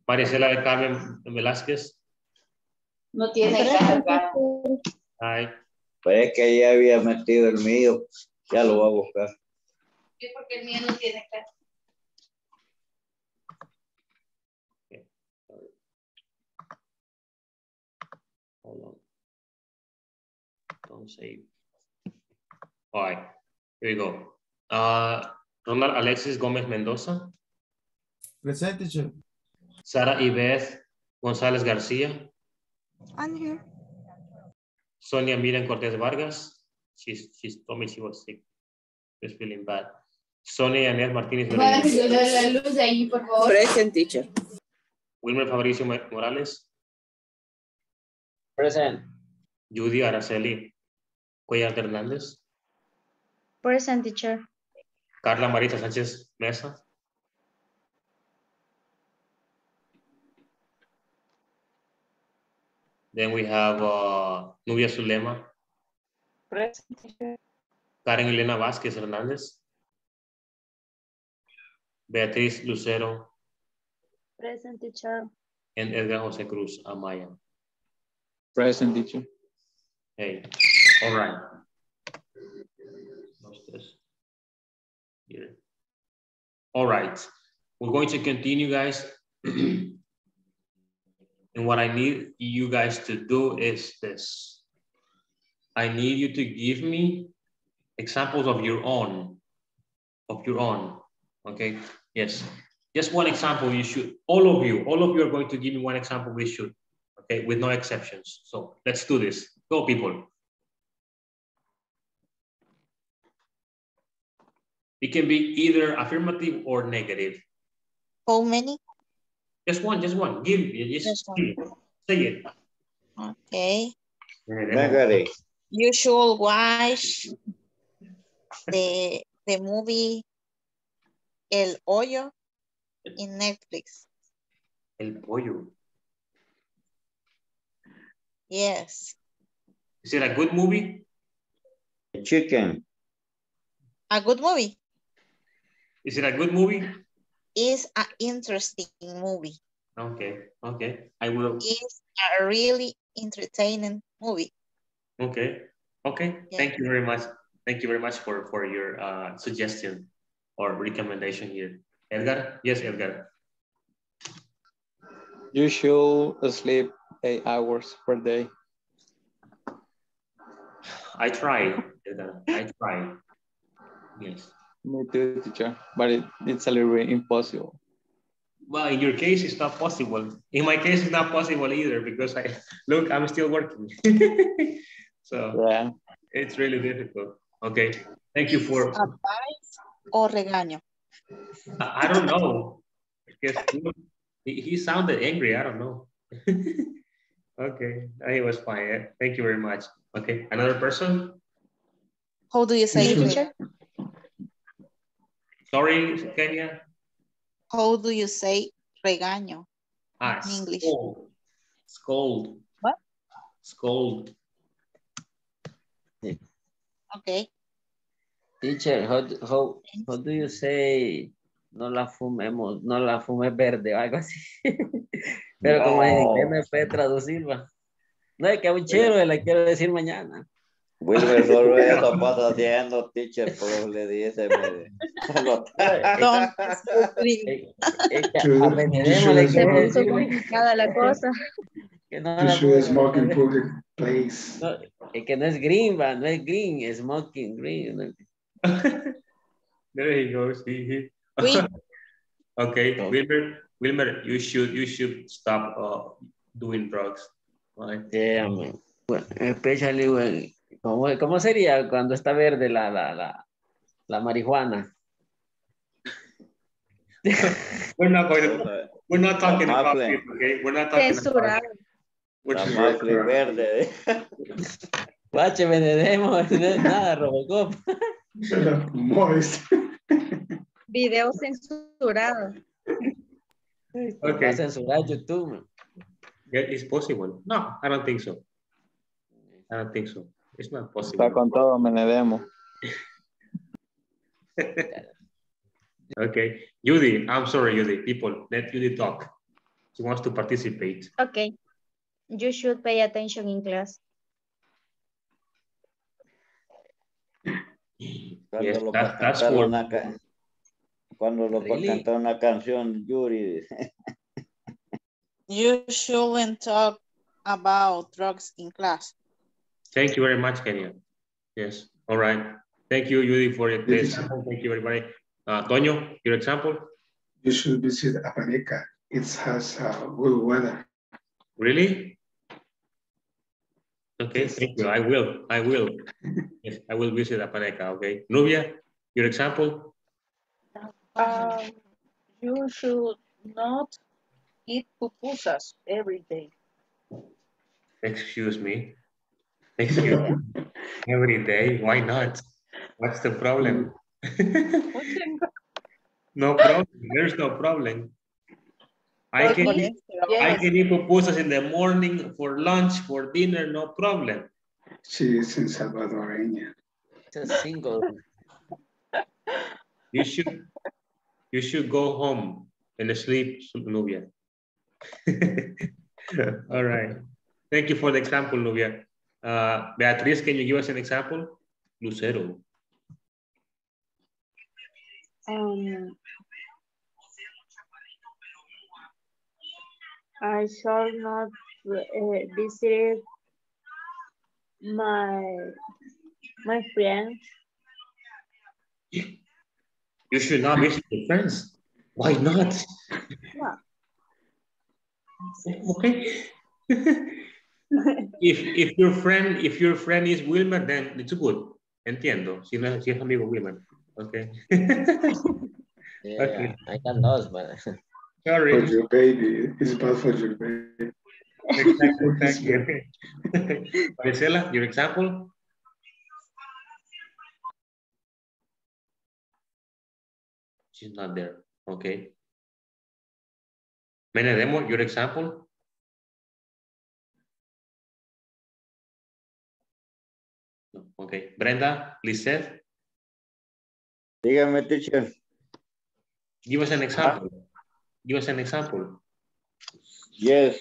Maricela de Carmen Velázquez. No tiene carga. Ay. Pues es que ya había metido el mío. Ya lo voy a buscar. Sí, porque el mío no tiene carga. Hold on. Don't save. All right, here we go. Uh, Ronald Alexis Gomez Mendoza. Present teacher. Sara Ibeth González García. I'm here. Sonia Miren Cortez Vargas. She's, she's told me she was sick. She's feeling bad. Sonia Yanel Martínez. La luz de ahí, por favor. Present teacher. Wilmer Fabricio Morales. Present. Judy Araceli Cuellar Hernández. Present, teacher. Carla Marita Sánchez Mesa. Then we have uh, Nubia Zulema, Present teacher. Karen Elena Vázquez Hernández, Beatriz Lucero, Present teacher. and Edgar José Cruz Amaya. Present teacher. Hey, all right. Dos, tres. Here. All right. we're going to continue, guys. and what I need you guys to do is this. I need you to give me examples of your own, of your own, okay? Yes, just one example you should, all of you, all of you are going to give me one example we should, okay, with no exceptions. So let's do this. Go people. It can be either affirmative or negative. How many? Just one, just one. Give, just, Just one. give it. Say it. Okay. Negative. You should watch the the movie El Hoyo in Netflix. El pollo. Yes. Is it a good movie? Chicken. A good movie. Is it a good movie? It's an interesting movie. Okay, okay. I will. It's a really entertaining movie. Okay, okay. Thank you very much. Thank you very much for for your uh, suggestion or recommendation here. Edgar, yes, Edgar. You should sleep eight hours per day. I try, Edgar. I try. Yes. Me too, teacher. But it, it's a little bit impossible. Well, in your case, it's not possible. In my case, it's not possible either because I look, I'm still working. so yeah, it's really difficult. Okay, thank you for. Advice o regaño. I, I don't know. Because he, he sounded angry. I don't know. okay, he was fine. Thank you very much. Okay, another person. How do you say You teacher? Sorry, Kenya. How do you say regaño? Ah, In English. Scold. Scold. What? Scold. Okay. Teacher, how, do- how, how do you say no la fumemos, no la fume verde o algo así? Pero como en No. inglés me puede traducir, va. No, es que a un chero le quiero decir mañana. Wilmer solo eso pasa haciendo, teacher, pero le dice, mire. Solo- Don't Es que Should- a you Benedemo le should quiero smoke in- complicada la cosa. que no la should fume smoke in verde. public place. No, es que no es green, va, no es green, es smoking green. ¿no? There he goes. He, he. We- okay, Wilmer, Wilmer, you should you should stop uh, doing drugs. Right? Yeah, man. Well, especially when, ¿cómo, cómo sería cuando está verde la, la, la, la marihuana? We're not going to. We're not talking about Maple. it, okay? We're not talking about Censurado. it. We're La just- maple verde. nada, Robocop. Moist. Video censurado. Okay, a censurar YouTube. it's possible. No, I don't think so. I don't think so. It's not Está possible. con todo, Menedemo. okay, Judy, I'm sorry, Judy. People, let Judy talk. She wants to participate. Okay. You should pay attention in class. Cuando Yes, lo that- that's Cuando lo Really? cantar una canción, Yuri. You shouldn't talk about drugs in class. Thank you very much, Kenia. Yes, all right. Thank you, Judy, for the Yes. example. Thank you, everybody. Uh, Toño, your example? You should visit Apaneca. It has uh, good weather. Really? Okay, thank you. I will. I will. Yes, I will visit Apaneca. Okay. Nubia, your example? Um, you should not eat pupusas every day. Excuse me. Excuse me. Every day. Why not? What's the problem? no problem. There's no problem. I can eat, I can eat pupusas in the morning for lunch, for dinner, no problem. She is in Salvadoreña. It's single. You should you should go home and sleep, Nubia. All right. Thank you for the example, Nubia. Uh, Beatriz, can you give us an example? Lucero. Um, I shall not uh, visit my my friends. You should not visit your friends. Why not? Okay. if if your friend if your friend is Wilmer, then it's good. Entiendo. Si no si es amigo Wilmer. Okay. Yeah, Okay. I got lost, but Sorry. For your baby. It's bad for your baby. Exactly. exactly. Maricela, your example? She's not there. Okay. Menedemo, your example? Okay. Brenda, Lisette, Dígame, teacher. give us an example. Give us an example. Yes.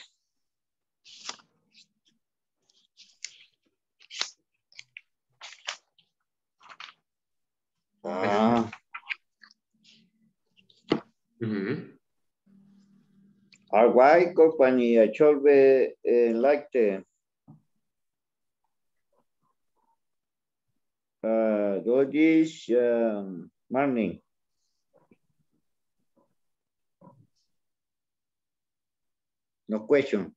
Ah, Mhm. our white company uh, should be uh, um, morning. No question.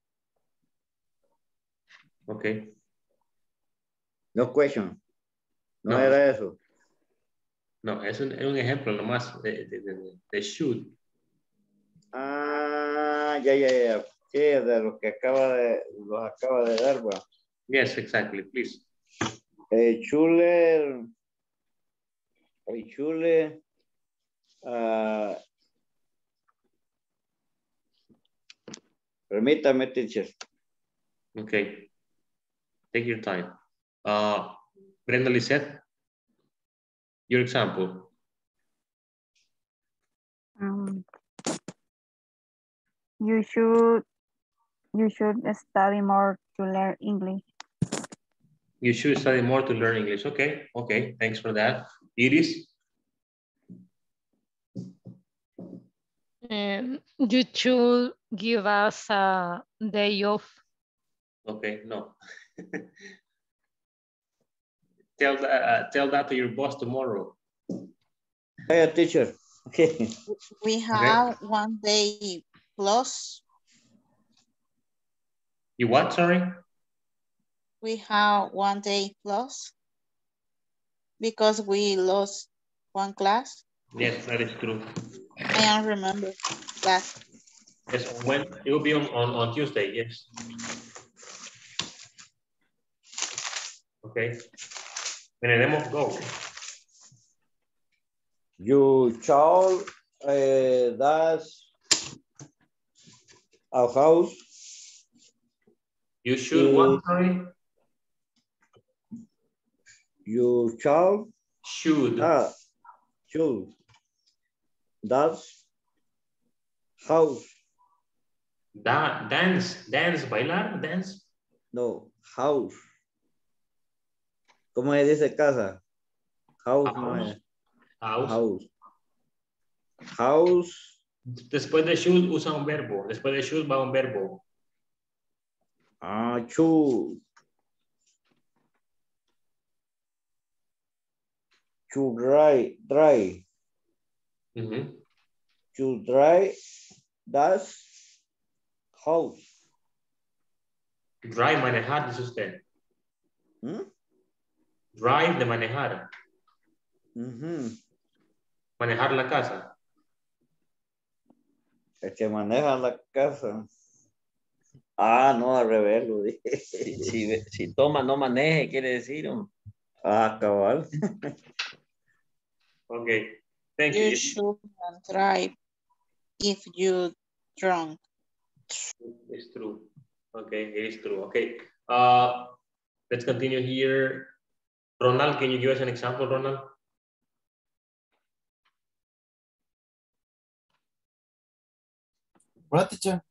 Okay. No question. No, No. era eso. No, es un, es un ejemplo nomás de, de, de, de should. Ah, ya, ya, ya. Sí, de los que acaba de, los acaba de dar, va. Yes, exactly, please. Eh, Schuller, eh, Schuller, ah, permítame, teacher. Okay. Take your time. Uh, Brenda Lisette, your example. Um, you should you should study more to learn English. You should study more to learn English. Okay, okay, thanks for that. Iris, Um, you should give us a day off. okay, no. tell, that, uh, tell that to your boss tomorrow. Hey, teacher. Okay. We have one day plus. You what, sorry? We have one day plus because we lost one class. Yes, that is true. I don't remember that. Yes, when, it will be on, on, on Tuesday, yes. Okay. Benedemo, go. You shall, uh, that's a house. You should what, sorry? You shall. Should. Ah, should. That's house. Da dance, dance, bailar, dance. No, house. ¿Cómo se dice casa? House, House. House. House. House. Después de should usa un verbo. Después de should va un verbo. Ah, should. To dry, dry. Ujú. To dry, that's house. Drive, manejar, dice usted. ¿Mm? Drive de manejar. Ujú. Manejar la casa. El que maneja la casa. Ah, no, al revés lo dije. si, si, si toma, no maneje, quiere decir. ¿no? Ah, cabal. Okay. Thank You you. shouldn't drive if you're drunk. It's true. Okay, it is true. Okay. Uh, let's continue here. Ronald, can you give us an example, Ronald? What, teacher?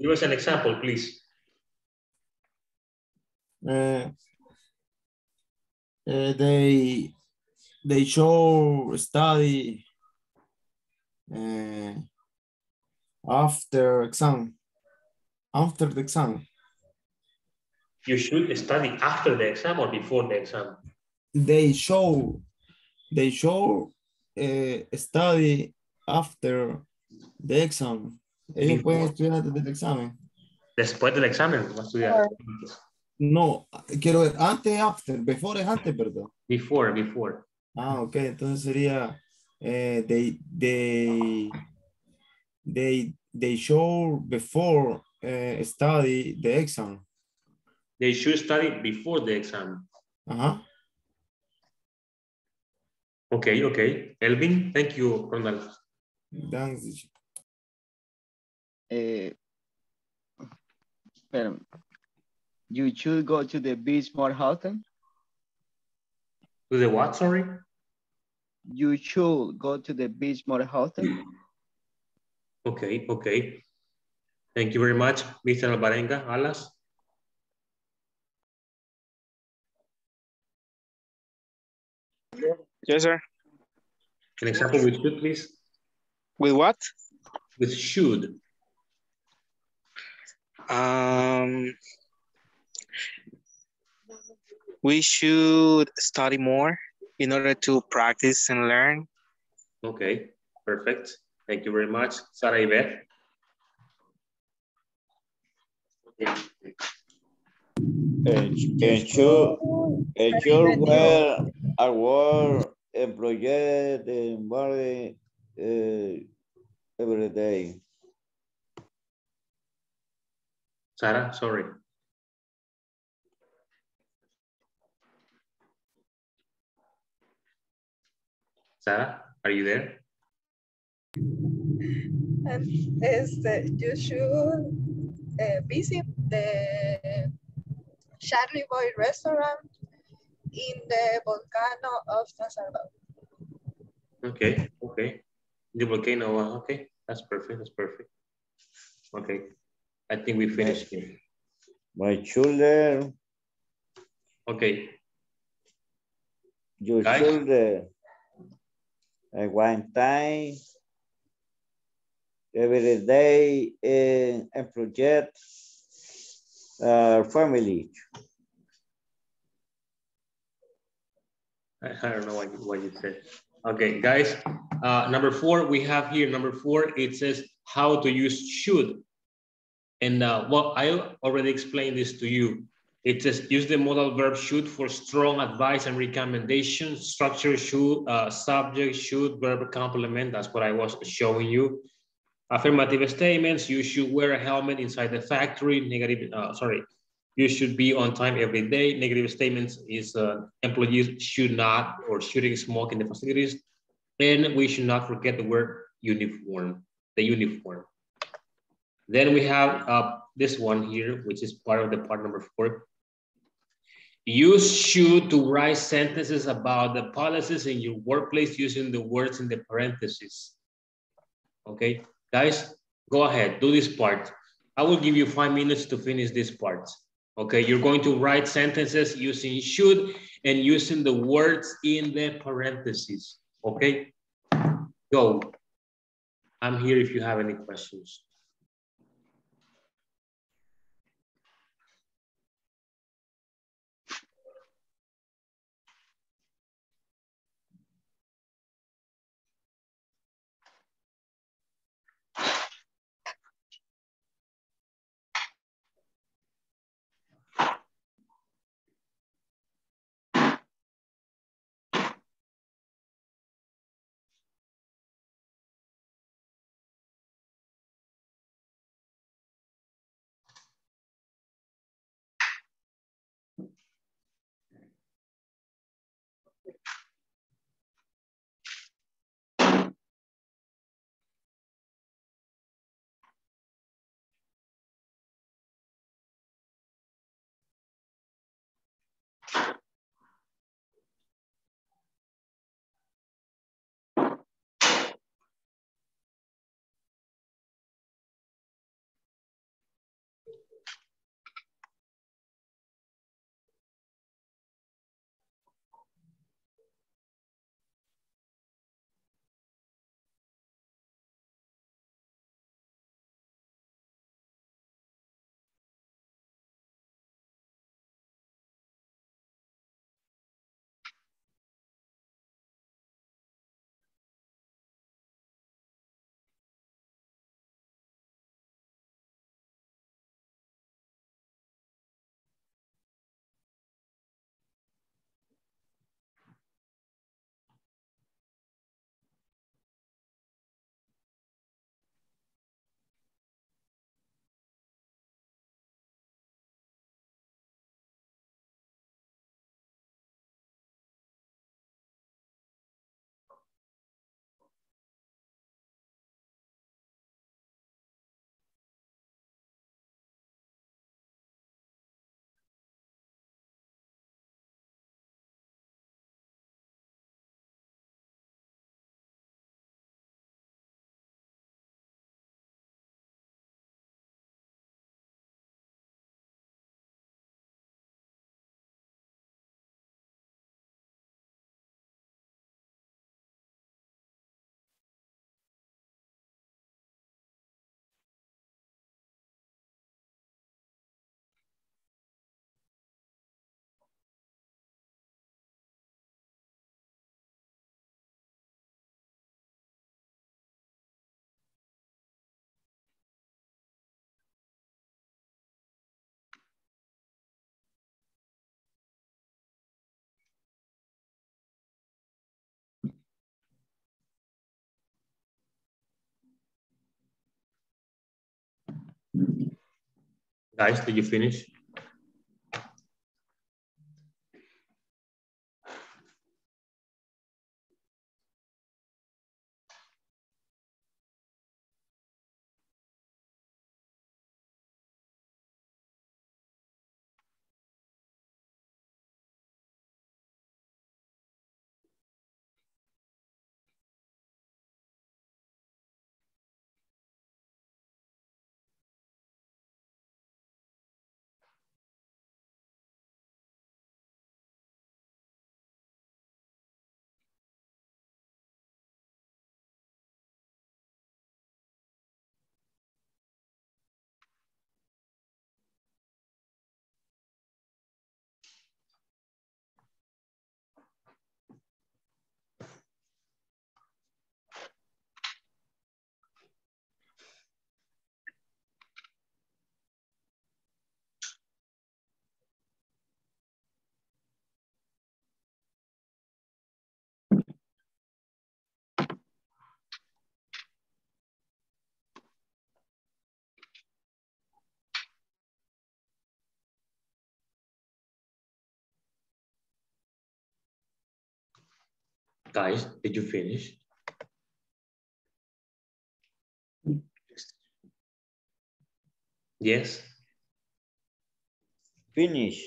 Give us an example, please. Uh, uh, they they show study uh, after exam. after the exam. You should study after the exam or before the exam. They show, they show uh, study after the exam. Ellos pueden estudiar antes del examen. Después del examen, va a estudiar. No, quiero ver, antes, after, before es antes, perdón. Before, before. Ah, ok, entonces sería, eh, they, they, they, they show before eh, study the exam. They should study before the exam. Ajá. Okay, okay. Elvin, thank you, Ronald. Thanks. Eh, espera. You should go to the beach more often. To the what, sorry? You should go to the beach more often. Okay, okay. Thank you very much, Mr. Alvarenga. Alas? Yes, sir. An example with should, please. With what? With should. Um, we should study more in order to practice and learn. Okay, perfect. Thank you very much. Sara Iber. Ensure, ensure where our employee the money uh, every day. Sara, sorry. Sara, are you there? And este, you should uh, visit the Charlie Boy restaurant in the volcano of San Salvador. Okay, okay. The volcano, uh, okay. That's perfect, that's perfect. Okay, I think we finished here. My children, Okay, your Guys? children, at one time, every day in a project, uh, family. I, I don't know what you, what you said. Okay, guys, uh, number four, we have here, number four, it says how to use should. And uh, well, I already explained this to you. It says use the modal verb should for strong advice and recommendation. Structure should, uh, subject should, verb complement. That's what I was showing you. Affirmative statements, you should wear a helmet inside the factory. Negative, uh, sorry, you should be on time every day. Negative statements is uh, employees should not or shouldn't smoke in the facilities. And we should not forget the word uniform, the uniform. Then we have uh, this one here, which is part of the part number four. Use should to write sentences about the policies in your workplace using the words in the parentheses. Okay, guys, go ahead, do this part. I will give you five minutes to finish this part. Okay, you're going to write sentences using should and using the words in the parentheses. Okay, go. I'm here if you have any questions. Guys, did you finish? Guys, did you finish? Yes. Finish.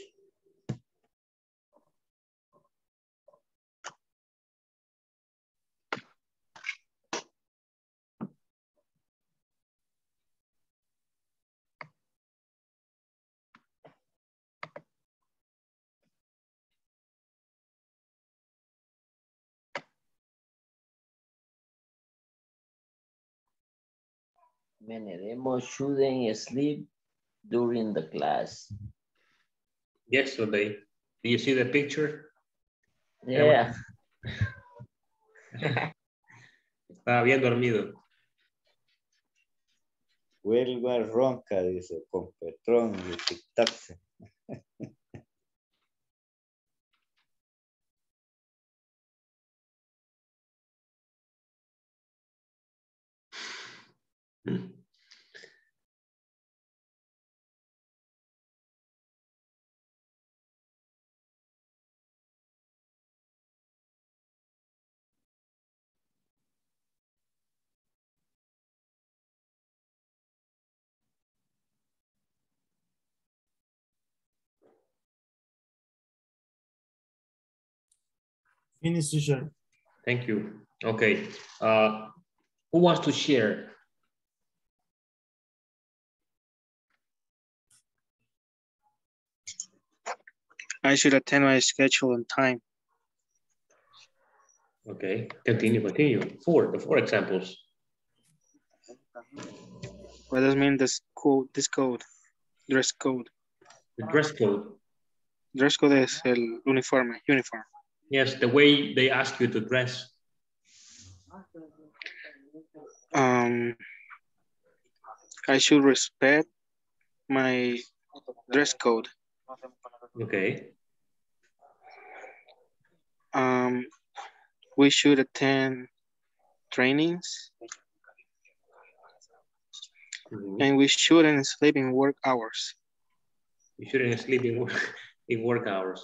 Many demo shouldn't sleep during the class. Yesterday. Do you see the picture? Yeah. Estaba bien dormido. Huelga ronca, dice, con Petrón y tic-tac. Finish, teacher. Thank you. Okay. Uh, who wants to share? I should attend my schedule on time. Okay, continue, continue. Four, the four examples. What does mean this code, this code, dress code? The dress code. Dress code is el uniforme, uniform. Yes, the way they ask you to dress. Um, I should respect my dress code. Okay. Um, we should attend trainings Mhm. and we shouldn't sleep in work hours. You shouldn't sleep in work, in work hours.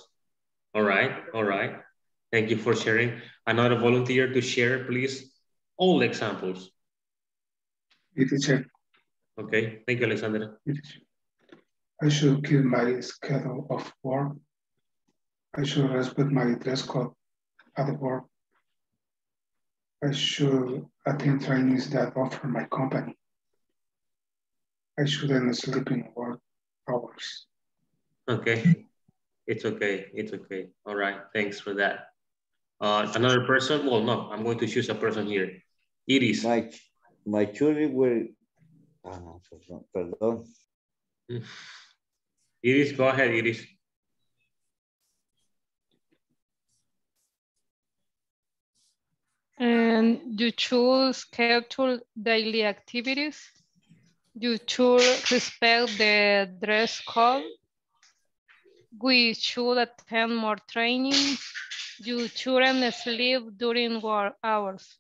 All right, all right. Thank you for sharing. Another volunteer to share, please. All examples. Teacher, Okay, thank you, Alexandra. I should keep my schedule of work. I should respect my dress code at work. I should attend trainings that offer my company. I shouldn't sleep in work hours. Okay, it's okay, it's okay. All right, thanks for that. Uh, another person, well, no, I'm going to choose a person here. Iris. My, my children will, ah, no, perdón, perdón. Iris, go ahead, Iris. And you should schedule daily activities. You should respect the dress code. We should attend more training. You shouldn't sleep during work hours.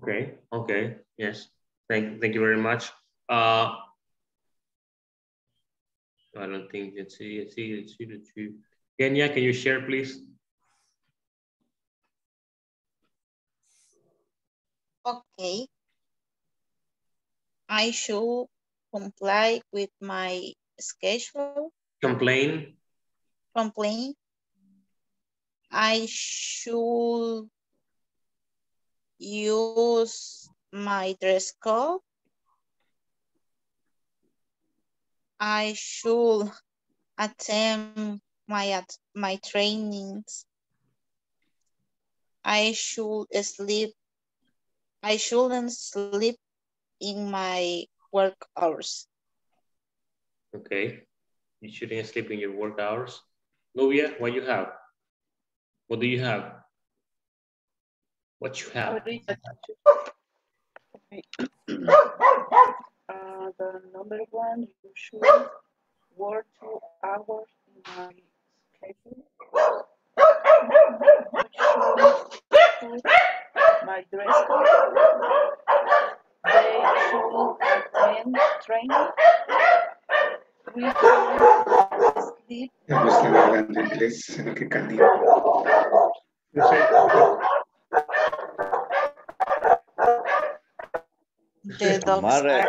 Okay, okay, yes. Thank, thank you very much. Uh, I don't think it's see, see, see the two. Kenia, can you share, please? Okay. I should comply with my schedule. Complain. Complain. I should use my dress code. I should attend my my trainings. I should sleep. I shouldn't sleep in my work hours. Okay. You shouldn't sleep in your work hours. Nubia, what you have? What do you have? What you have? Okay. Uh, the number one, you should work two hours in my schedule. You should put my dress code. They should attend training. We should sleep. Ya no están hablando inglés, sino que caliente. The dogs Amarre.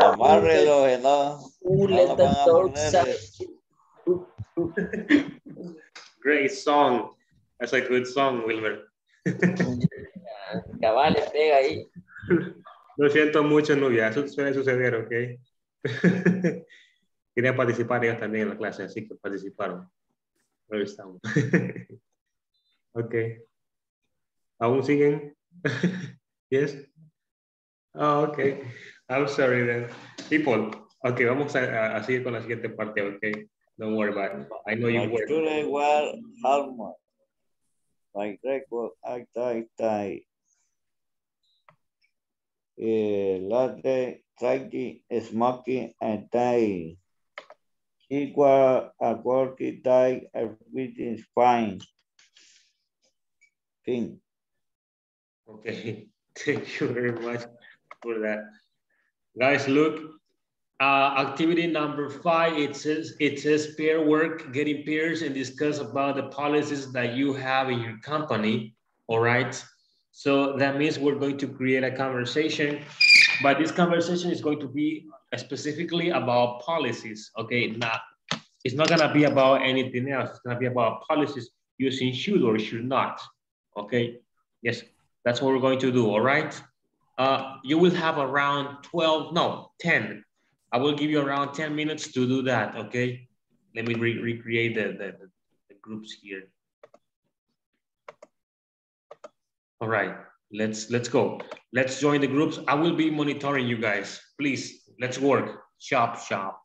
Amárrelo, que no. Ooh, no let lo the dogs. Great song. That's a good song, Wilmer. Cabales, pega ahí. Lo siento mucho, Nubia. Eso suele suceder, ¿ok? Querían participar ellos también en la clase, así que participaron. Ahí estamos. ok. ¿Aún siguen? yes? Oh, ok. I'm sorry then. People, ok, vamos a, a- seguir con la siguiente parte, ok? Don't worry about it. I know you work. Factura igual alma. My record, acta, acta. Eh, latte, tracky, smoky, and tie. Equal, a quality tie, everything is fine. Pink. Okay, thank you very much for that. Guys, look, uh, activity number five, it says, it says peer work, getting peers and discuss about the policies that you have in your company, all right? So that means we're going to create a conversation, but this conversation is going to be specifically about policies, okay? Not, it's not gonna be about anything else. It's gonna be about policies using should or should not, okay? Yes, that's what we're going to do, all right? Uh, you will have around 12, no, 10. I will give you around 10 minutes to do that, okay? Let me re recreate the, the, the groups here. All right, let's let's go. Let's join the groups. I will be monitoring you guys. Please, let's work. Shop, shop.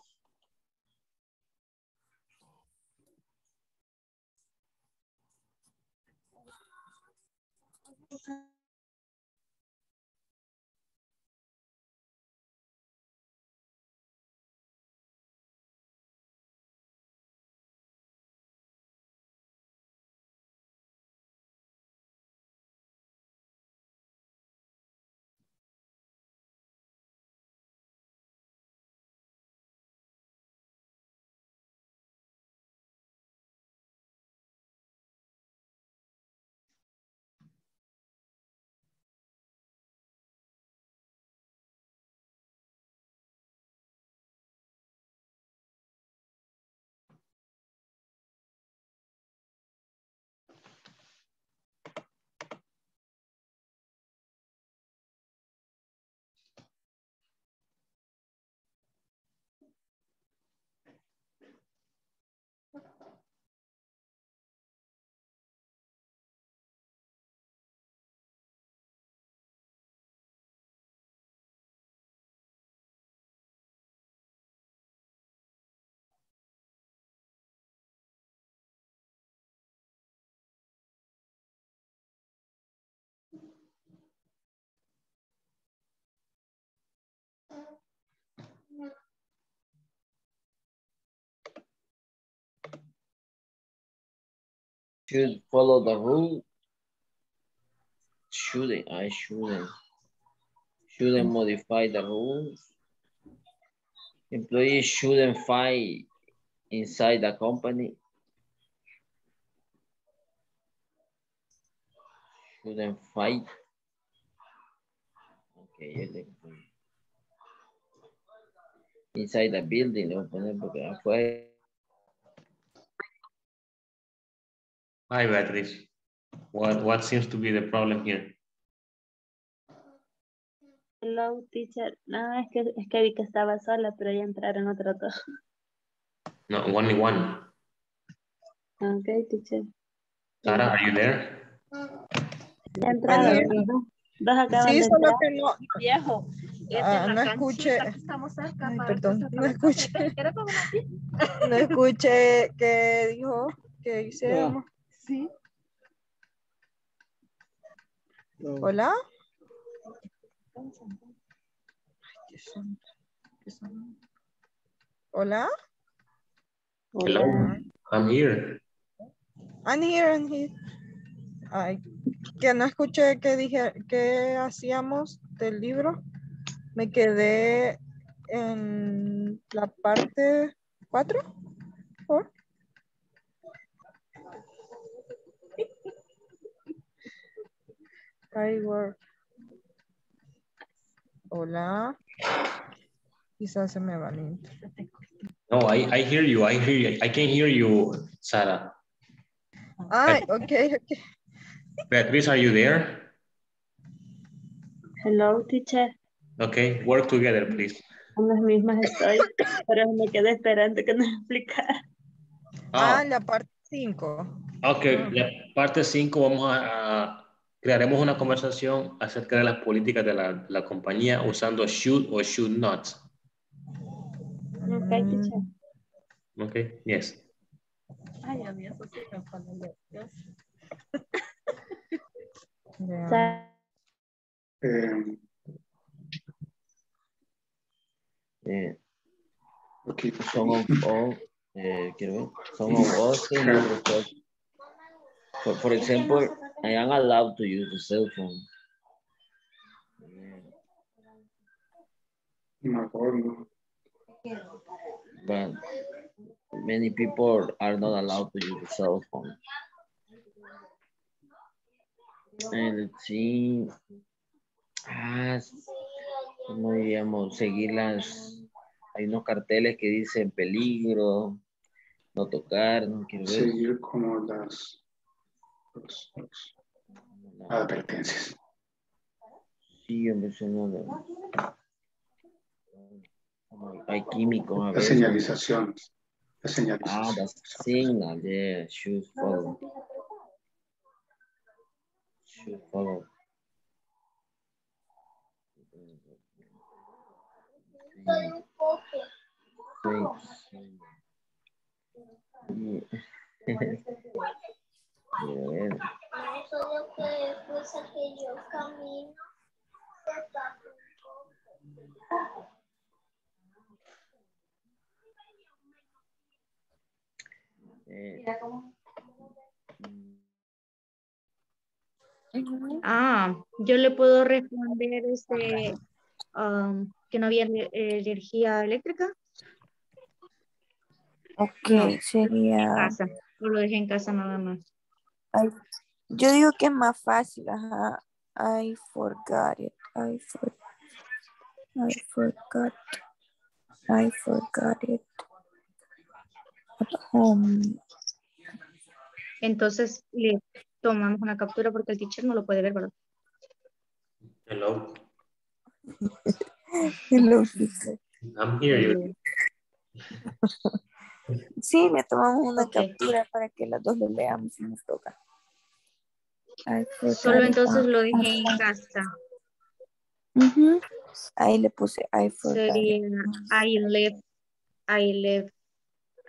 Should follow the rule. Shouldn't, I shouldn't. shouldn't modify the rules. Employees shouldn't fight inside the company. Shouldn't fight. Okay, inside the building, Hi, Beatriz. What, what seems to be the problem here? Hello, teacher. No, es que, es que vi que estaba sola, pero ya entraron otros dos. No, only one. Ok, teacher. Sara, are you there? Ya entraron. Dos. Dos acaban Sí, de solo entrar. que no, Viejo. ah, no escuché, Ay, perdón, no escuché, no escuché que dijo que hiciéramos. Sí. Hola. Ay, qué son- qué son- Hola. Hello, I'm here. I'm here, I'm here. Ay, que no escuché que dije que hacíamos del libro. Me quedé en la parte 4. ¿Por? I work. Hola. Quizás se me va. No, I, I hear you. I hear you. I can hear you, Sara. Ay, ok, ok. Beatriz, are you there? Hello, teacher. Okay, work together, please. En las mismas estoy, pero me quedé esperando que nos explicara. Ah, Ah, la parte 5. ok, la parte 5 vamos a, a- crearemos una conversación acerca de las políticas de la, la compañía usando should o should not. Ok, teacher. Okay, yes. Ay, a mí eso sí me pone nerviosa. Eh, Eh, okay. some of all, eh, quiero ver, some of us. For, for example, I am allowed to use the cell phone. But many people are not allowed to use the cell phone. And let's see. Ah, ¿cómo? Seguir las. Hay unos carteles que dicen peligro, no tocar, no quiero ver. Seguir como las, los- los advertencias. Sí, hombre, eso no lo- como Hay químicos a Las veces. señalizaciones. Las Ah, señalizaciones. the signal, yeah, should follow. Should follow. Sí, sí. Quiero ver. Solo que después que yo camino, se tapa Eh, Ah, yo le puedo responder este, um, que no había eh, energía eléctrica. Ok, en sería... casa. Yo lo dejé en casa nada más. Ay, yo digo que es más fácil, ajá. I forgot it. I, for, I forgot. I forgot it. At home. Entonces le tomamos una captura porque el teacher no lo puede ver, ¿verdad? Hello, Hello, teacher. I'm here. You. Sí, le tomamos una captura para que las dos lo leamos si nos toca. Forgot Solo entonces lo dejé en casa. Ujú. Ahí le puse I forgot. Sería I left, I left,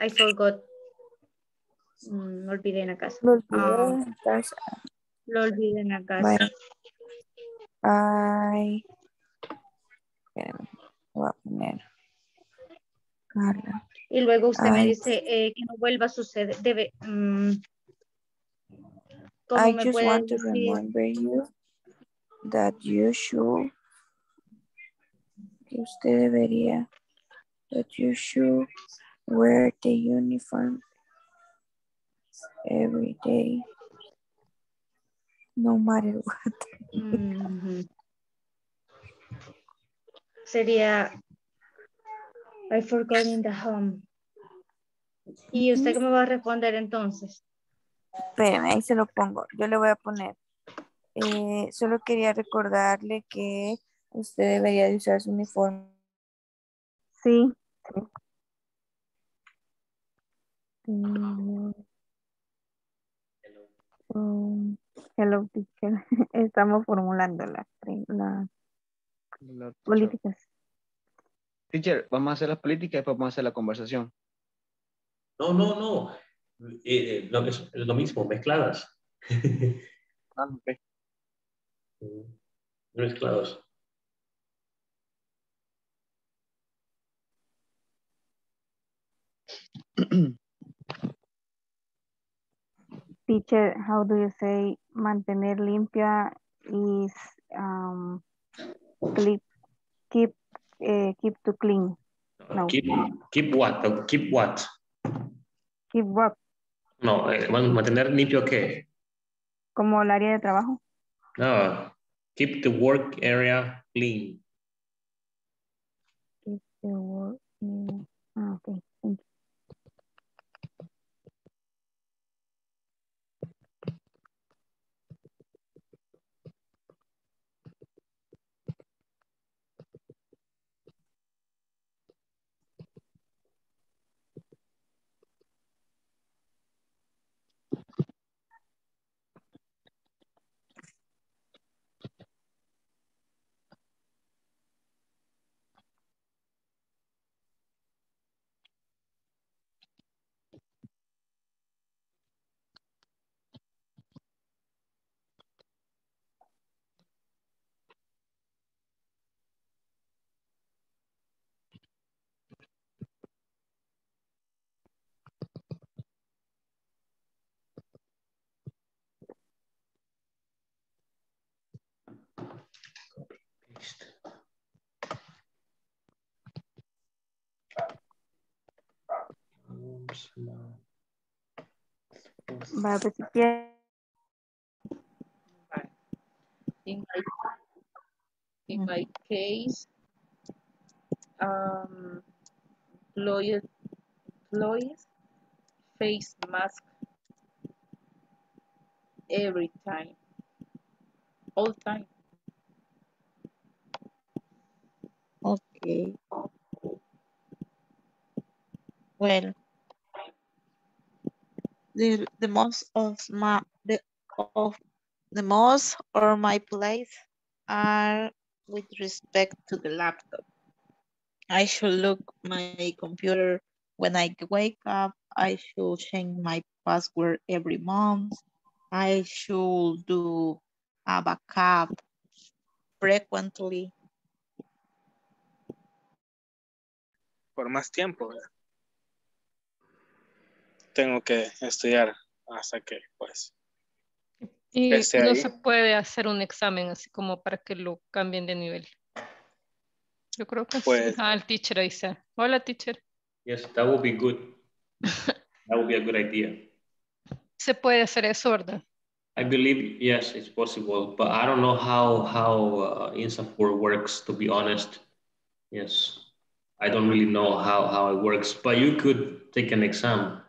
I forgot. Mm, lo olvidé en la casa. Lo olvidé Ah, en casa. lo olvidé en la casa. Bueno. I. Voy a poner. Carla. Y luego usted me I, dice eh, que no vuelva a suceder. Debe, mm, ¿cómo I just want to decir? remember you that you should que usted debería, that you should wear the uniform every day, no matter what. Mhm. Sería I forgot in the home. ¿Y usted qué me va a responder entonces? Espérame, ahí se lo pongo. Yo le voy a poner. eh, solo quería recordarle que usted debería de usar su uniforme. Sí. Mm, um, hello, teacher. Estamos formulando las teacher. políticas. Teacher, vamos a hacer las políticas y después vamos a hacer la conversación. No, no, no. Eh, eh, lo, es, es lo mismo, mezcladas. Ah, ok. Mezclados. Teacher, how do you say mantener limpia is um, keep keep eh, keep to clean. No, Keep, keep what? Keep what? keep work No, eh, man- mantener limpio qué? como el área de trabajo. No, keep the work area clean. Keep the work in- Va, pues si quiere. in my in my case, um, employees employees face mask every time, all time. Okay. Well, the the most of my the of the most or my place are with respect to the laptop. I should look my computer when I wake up. I should change my password every month. I should do a backup frequently. Por más tiempo. ¿verdad? Tengo que estudiar hasta que, pues, Y Esté no ahí. se puede hacer un examen así como para que lo cambien de nivel. Yo creo que Pues- sí. Ah, el teacher ahí está. Hola, teacher. Yes, that would be good. that would be a good idea. Se puede hacer eso, ¿verdad? I believe yes, it's possible, but I don't know how how uh, Insapur works. To be honest, yes, I don't really know how how it works. But you could take an exam.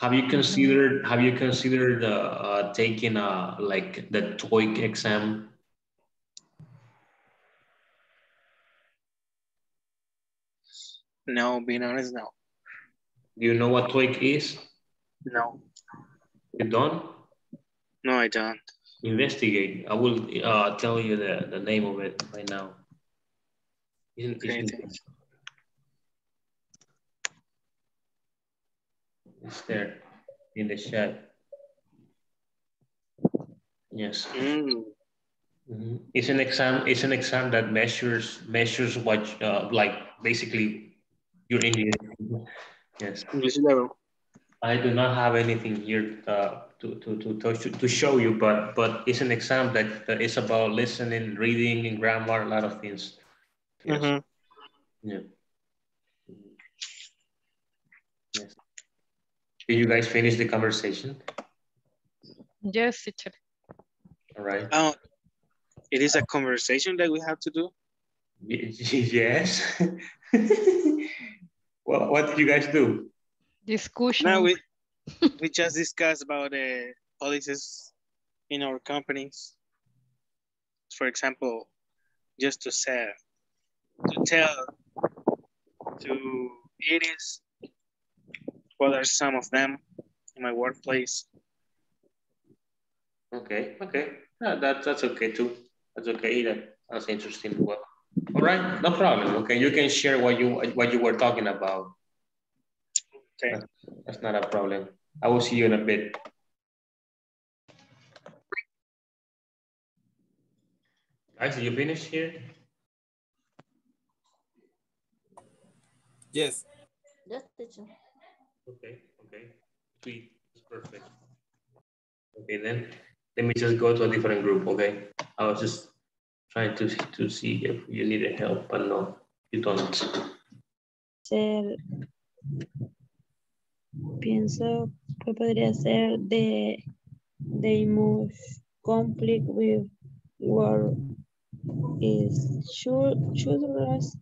Have you considered Have you considered uh, uh, taking a like the TOEIC exam? no, being honest, no. Do you know what TOEIC is? No, You don't? no, I don't. Investigate. I will uh, tell you the, the name of it right now. Isn't, isn't It's there in the chat. Yes. Mm, Mhm. It's an exam. It's an exam that measures measures what uh, like basically your English. Yes. English level. I do not have anything here uh, to, to, to, to, to show you, but but it's an exam that, that is about listening, reading, and grammar, a lot of things. Yes. Mhm. Yeah. Yes. Did you guys finish the conversation? Yes, teacher. All right. Oh, it is a conversation that we have to do. Yes. well, what did you guys do? Discussion. Now we we just discussed about the policies in our companies. For example, just to say, to tell to it is what are some of them in my workplace. Okay, okay. Yeah, that, that's okay too. That's okay. That, that's interesting. Well, all right, no problem. Okay, you can share what you what you were talking about. Okay. That's, that's not a problem. I will see you in a bit. Guys, are you finished here? Yes. Yes, teacher. Okay, okay. Sweet. That's perfect. Okay, then let me just go to a different group, okay? I was just trying to, to see if you needed help, but no, you don't. Ser, pienso que podría ser de they must conflict with work is should should rest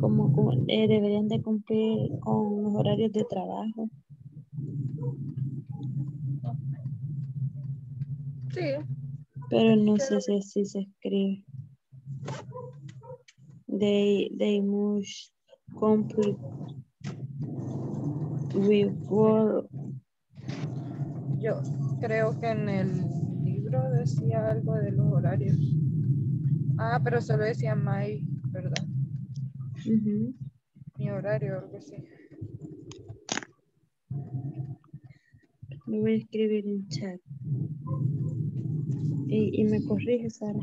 como, eh, deberían de cumplir con los horarios de trabajo. Sí. Pero no sé si así se escribe. They, they must complete with work. Yo creo que en el libro decía algo de los horarios. Ah, pero solo decía my, ¿verdad? Mi horario, algo así. Lo voy a escribir en chat. Y, y me corrige, Sara.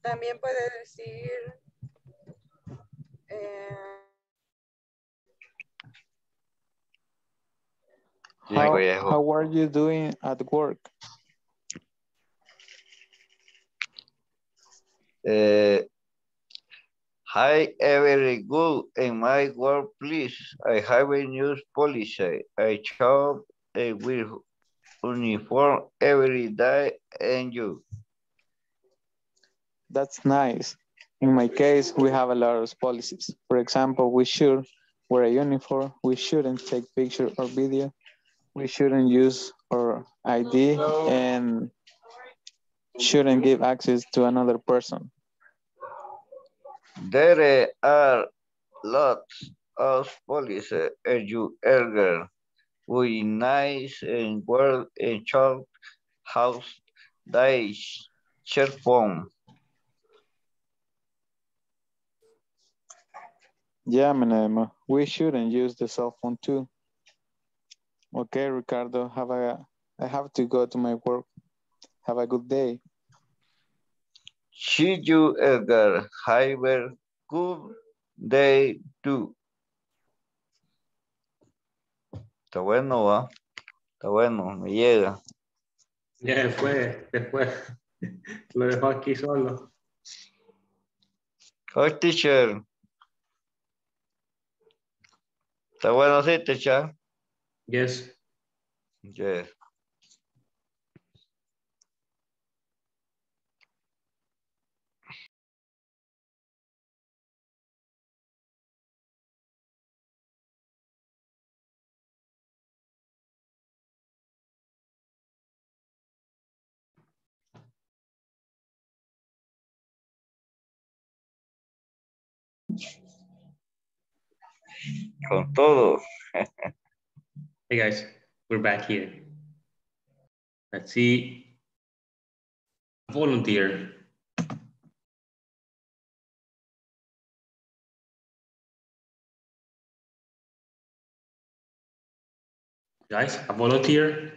También puede decir eh, How, how are you doing at work? Uh, hi, very good. In my workplace, I have a new policy. I shop uh, with uniform every day and you. That's nice. In my case, we have a lot of policies. For example, we should wear a uniform. We shouldn't take picture or video. We shouldn't use our ID and shouldn't give access to another person. There are lots of policies and you erger. We nice and work and shop house they share phone. Yeah, Menema, we shouldn't use the cell phone too. Okay, Ricardo, have a, I have to go to my work. Have a good day. See you, Edgar. Have a good day too. Está bueno, va. Está bueno, me llega. Ya después, después lo dejó aquí solo. Hi, teacher. Está bueno, sí, teacher. Yes. Yes. Con todo. Hey guys, we're back here. Let's see. Volunteer. Guys, a volunteer.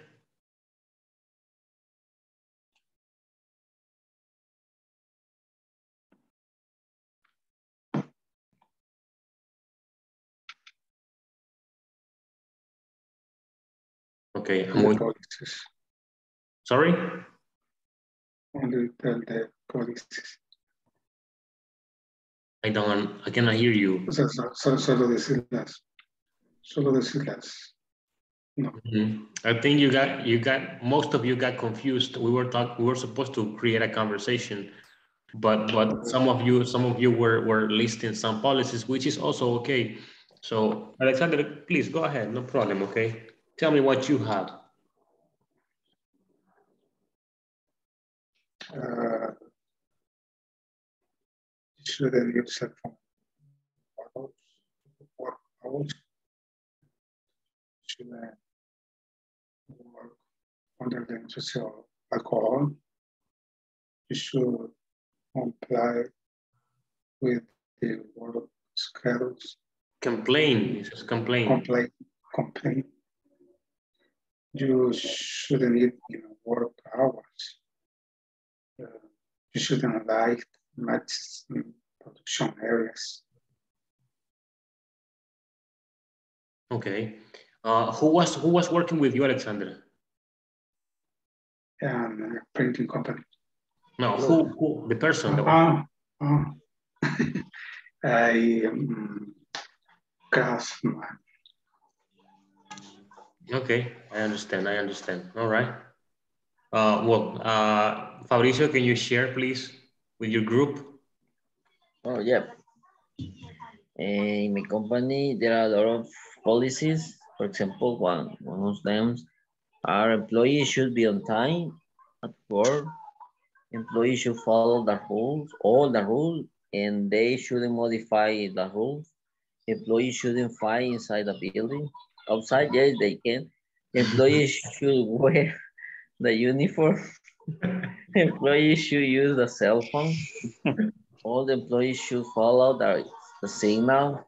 Okay, I'm going to Sorry? Only tell the police. I don't, I cannot hear you. O sea, so- so- solo decirlas. Solo decirlas. Mhm. I think you got, you got, most of you got confused. We were talking, we were supposed to create a conversation. But, but some of you, some of you were, were listing some policies, which is also okay. So Alexander, please go ahead, no problem, okay? Tell me what you had. Uh, shouldn't use cell phone. Work hours. Shouldn't work under the influence of alcohol. You should comply with the work schedules. Complain, it says complain. Complain, complain. You shouldn't eat in work hours. Uh, you shouldn't light matches in production areas. Okay. Uh, who was, who was working with you, Alexander? and a printing company. No, who, who, the person that was, Ah, ah. I um, craftsman. Okay, I understand, I understand, all right. Uh, well, uh, can you share, please, with your group? Oh, yeah. In my company, there are a lot of policies. For example, one, one of them are employees should be on time at work. Employees should follow the rules, all the rules, and they shouldn't modify the rules. Employees shouldn't fight inside the building. Outside, yes, they can. Employees should wear the uniform. employees should use the cell phone. All the employees should follow the, the signal.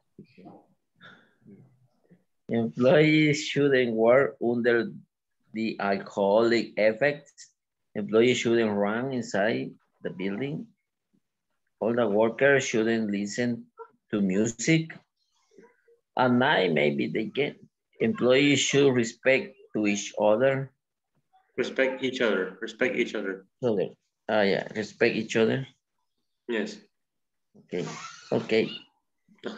Employees shouldn't work under the alcoholic effects. Employees shouldn't run inside the building. All the workers shouldn't listen to music. At night, maybe they can. Employees should respect to each other. Respect each other, respect each other. Other. Ah, yeah, respect each other. Yes. Okay, okay.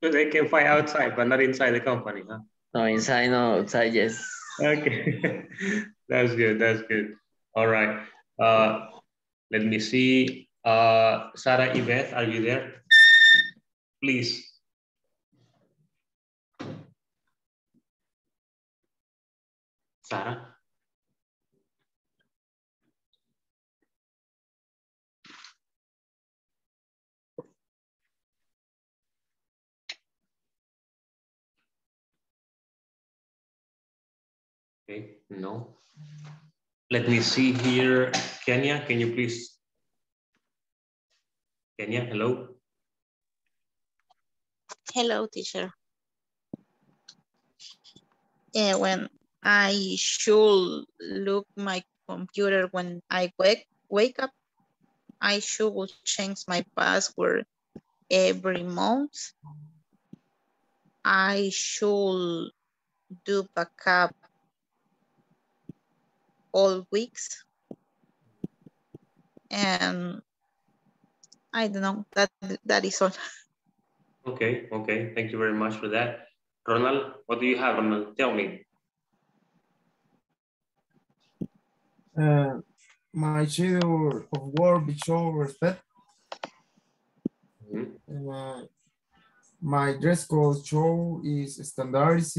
So they can fight outside, but not inside the company, huh? No, inside, no, outside, yes. Okay, that's good, that's good. All right, uh, let me see. Uh, Sarah Yvette, are you there? Please. Sarah? Okay, no. Let me see here. Kenia, can you please? Kenia, hello? Hello, teacher. Yeah, when I should look my computer when I wake, wake up, I should change my password every month. I should do backup all weeks. And I don't know, that that is all. Okay, okay. Thank you very much for that. Ronald, what do you have, Ronald? Tell me. Uh, my schedule of work be show respect. Mhm. Uh, my dress code show is standardized.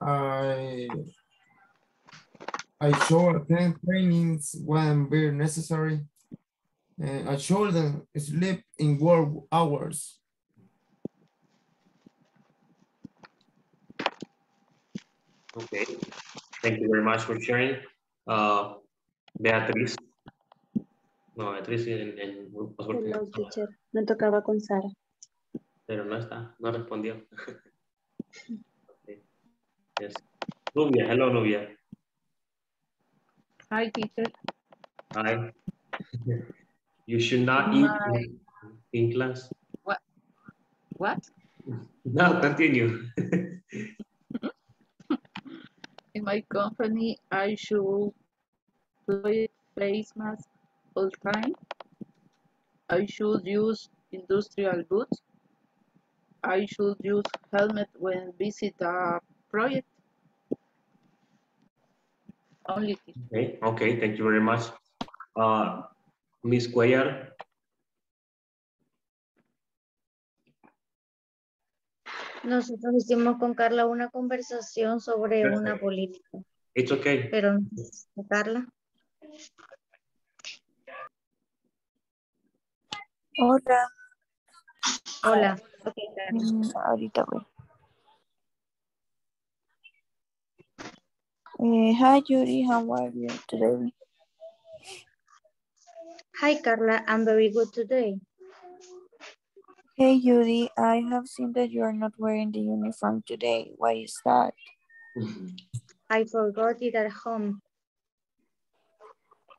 I I show attend trainings when very necessary. And I show them sleep in work hours. Okay. Thank you very much for sharing. Uh, Beatriz. No, Beatriz en, en grupos porque- Hello, teacher. Me tocaba con Sara. pero no está, no respondió. Okay. Yes. Nubia, hello Nubia. Hi, teacher. Hi. You should not eat My- in class. What? What? No, continue. In my company, I should wear face mask all time. I should use industrial boots. I should use helmet when visit a project. Only. Okay, okay, thank you very much. Uh, Miss Cuellar, Nosotros hicimos con Carla una conversación sobre una política, it's okay. pero Carla. Hola. Hola. Ok, Carla. Mm, ahorita voy. Eh, hi Judy, how are you today? Hi, Carla. I'm very good today. Hey Judy, I have seen that you are not wearing the uniform today. Why is that? I forgot it at home.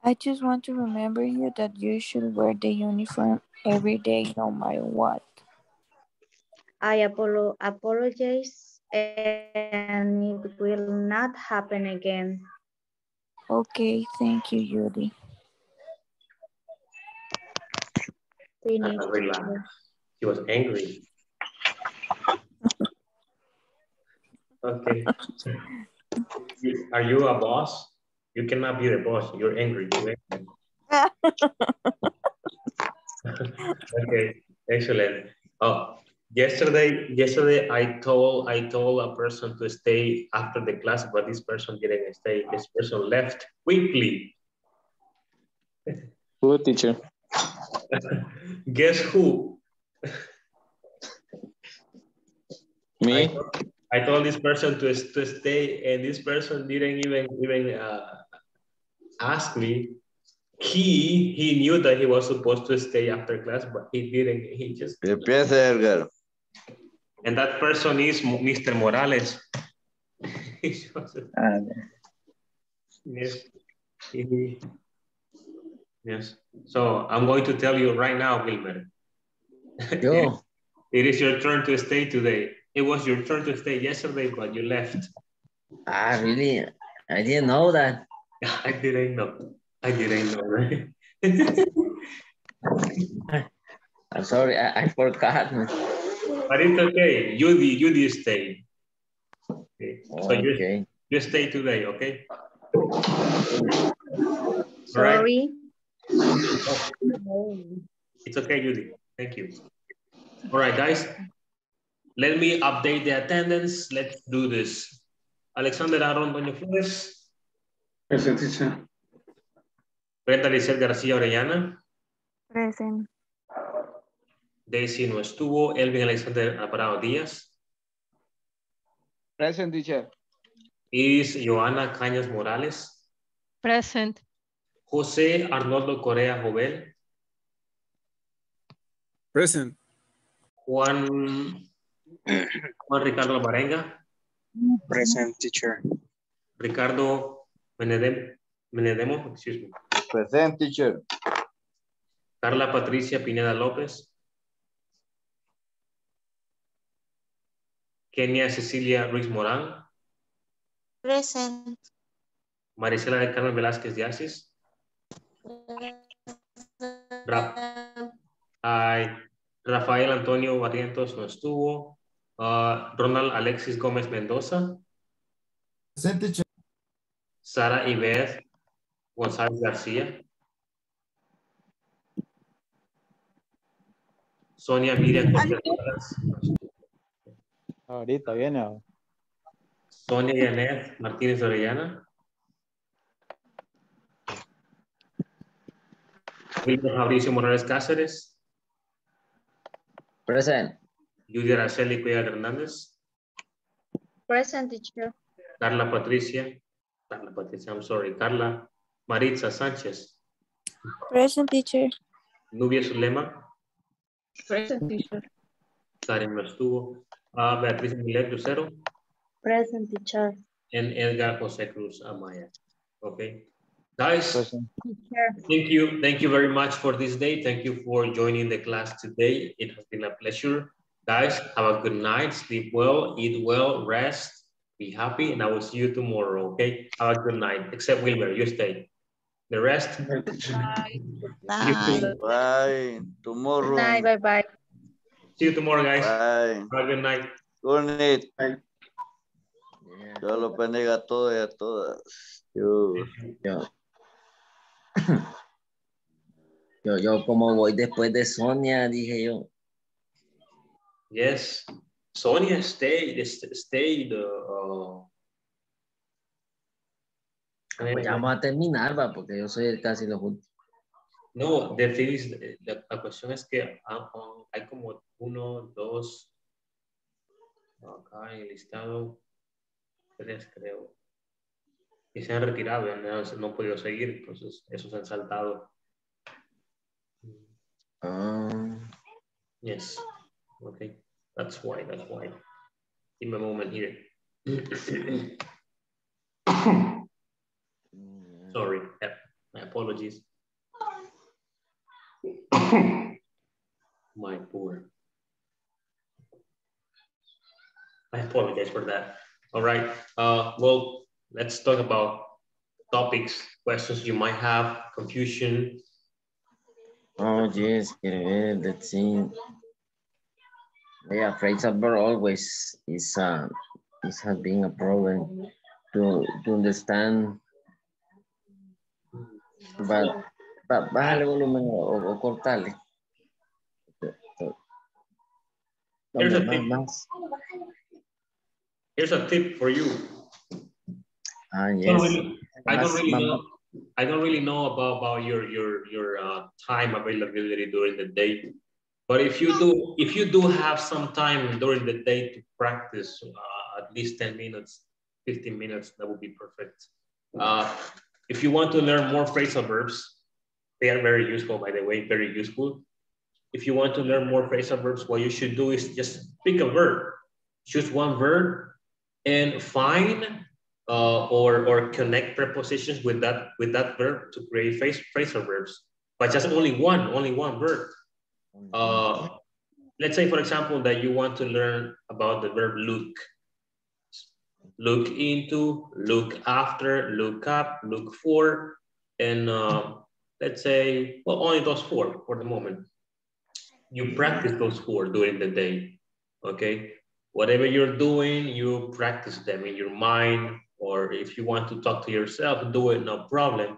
I just want to remember you that you should wear the uniform every day, no matter what. I apolo apologize and it will not happen again. Okay, thank you, Judy. Finish. Uh, relax. He was angry. Okay. Are you a boss? You cannot be the boss. You're angry. You're angry. okay, excellent. Oh, yesterday, yesterday I told I told a person to stay after the class, but this person didn't stay. This person left quickly. Good teacher. Guess who? Me? I told this person to, to stay, and this person didn't even even uh, ask me. He he knew that he was supposed to stay after class, but he didn't. He just Empieza, Edgar. and that person is Mr. Morales. Yes. Yes. So I'm going to tell you right now, Wilmer. Yo. it is your turn to stay today. It was your turn to stay yesterday, but you left. Ah, really? I didn't know that. I didn't know. I didn't know, right? I'm sorry, I, I forgot. But it's okay. You did, you did stay. Okay. So Okay. you stay today, okay? All right. Sorry. It's okay, Judy. Thank you. All right, guys. Let me update the attendance. Let's do this. Alexander Aaron Doña Flores, Present teacher. Brenda Lisset García Orellana, Present. Daisy no estuvo, Elvin Alexander Alvarado Díaz, Present teacher. Iris Joana Cañas Morales, Present. José Arnoldo Correa Jovel, Present. Juan, Juan Ricardo Alvarenga, Present teacher. Ricardo Menedem, Menedemo, excuse me, Present, teacher. Carla Patricia Pineda López, Kenia Cecilia Ruiz Morán, Present. Marisela de Carmen Velázquez de Asis, Ra- ay, Rafael Antonio Barrientos no estuvo, ah, Ronald Alexis Gómez Mendoza, Present, teacher. Sara Iber González García, Sonia Miriam Contreras, Ahorita viene. Sonia Yanet Martínez Orellana, Wilmer Fabricio Morales Cáceres, Present. Judy Araceli Cuellar Hernández, Present teacher. Carla Patricia, Carla Patricia, I'm sorry, Carla Maritza Sánchez, Present teacher. Nubia Zulema, Present teacher. Karen no estuvo, ah, Beatriz Milet Lucero, Present teacher. and Edgar José Cruz Amaya. Okay, guys, thank you, thank you very much for this day. Thank you for joining the class today. It has been a pleasure. Guys, have a good night, sleep well, eat well, rest, Be happy, and I will see you tomorrow, okay? Have a good night, except Wilmer, you stay. The rest? Bye. Bye. Bye. Tomorrow. Bye, bye, bye. See you tomorrow, guys. Bye. Have a good night. Good night. Bye. Yo lo bendiga a todos y a todas. Yo. Yo. Yo, yo como voy después de Sonia, dije yo. Yes. Sonia stayed, stayed. Uh, Pues ya vamos a terminar, va, porque yo soy el casi los últimos. No, the thing is, la, la cuestión es que ah, hay como uno, dos, acá en el listado, tres creo, y se han retirado, no, no han podido seguir, entonces esos han saltado. Ah, Yes, okay, that's why, that's why. Give me a moment here. Sorry, yeah, my apologies. My poor. I apologize for that. All right. Uh, well, let's talk about topics, questions you might have, confusion. oh, yes, let's see. Yeah, phrasal verb always is, uh, is has been a problem to, to understand. But, but bájale volumen o, o cortarle. No, Here's a tip. Here's a tip for you. Ah, I don't really, I don't really know. I don't really know about, about your your your uh, time availability during the day, but if you do if you do have some time during the day to practice uh, at least ten minutes, fifteen minutes, that would be perfect. Uh, if you want to learn more phrasal verbs, they are very useful, by the way, very useful. If you want to learn more phrasal verbs, what you should do is just pick a verb, choose one verb, and find uh, or or connect prepositions with that with that verb to create phrase, phrasal verbs, but just only one, only one verb. Uh, let's say, for example, that you want to learn about the verb look. Look into, look after, look up, look for, and uh, let's say, well, only those four for the moment. You practice those four during the day, okay? Whatever you're doing, you practice them in your mind, or if you want to talk to yourself, do it, no problem.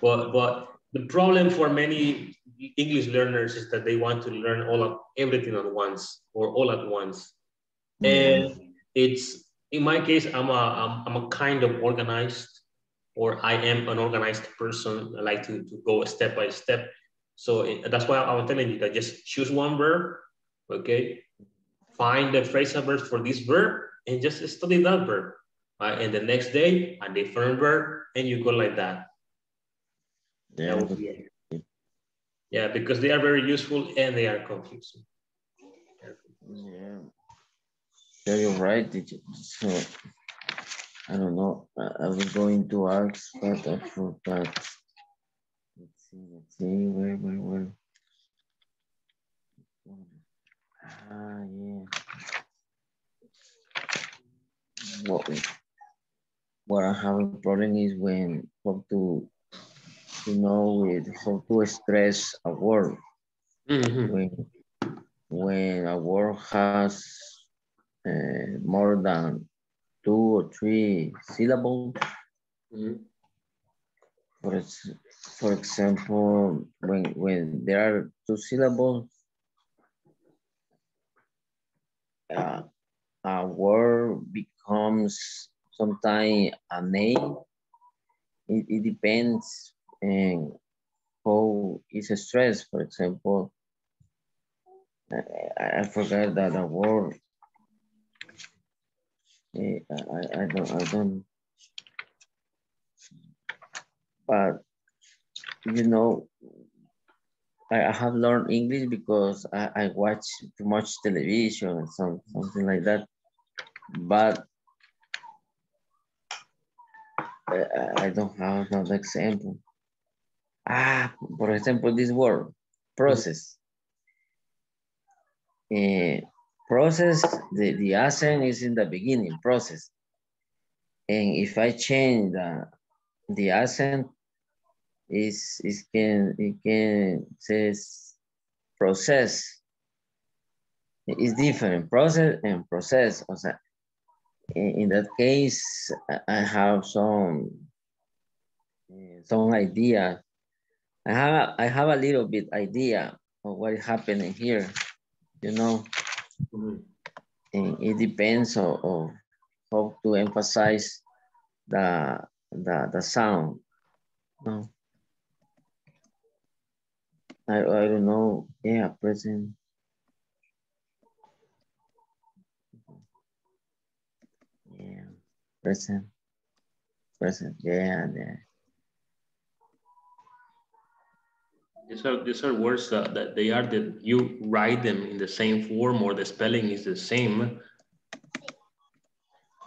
But, but the problem for many English learners is that they want to learn all of everything at once or all at once. And it's, in my case, I'm a, I'm, I'm a kind of organized or I am an organized person. I like to, to go step by step. So it- that's why I'm telling you that just choose one verb, okay? Find the phrasal verbs for this verb and just study that verb. Uh, and the next day, a different verb, and you go like that. Yeah, That be. Yeah, because they are very useful and they are confusing. Yeah. Yeah, you're right. So, I don't know. I, I was going to ask, but I forgot. Let's see, let's see, where, where, where? Ah, yeah. What, what I have a problem is when how to, to know with how to stress a word. When, when a word has uh, more than two or three syllables. For, for example, when, when there are two syllables, uh, a word becomes sometimes a name. It, it depends on how it's stressed. For example, I, I forgot that a word. Eh, I, I, I don't, I don't. But you know, I, I have learned English because I, I watch too much television and some, something like that. But I, don't have another example. Ah, for example, this word, process. Eh, process, the, the accent is in the beginning, process. And if I change the, the accent, is it can it can says process. It's different process and process. O sea, in, that case, I have some eh, some idea. I have a, I have a little bit idea of what is happening here. You know, and it depends on, on how to emphasize the the the sound. No. I, I don't know. Yeah, present. Yeah, present. Present. Yeah, yeah. These are these are words that, that they are that you write them in the same form or the spelling is the same,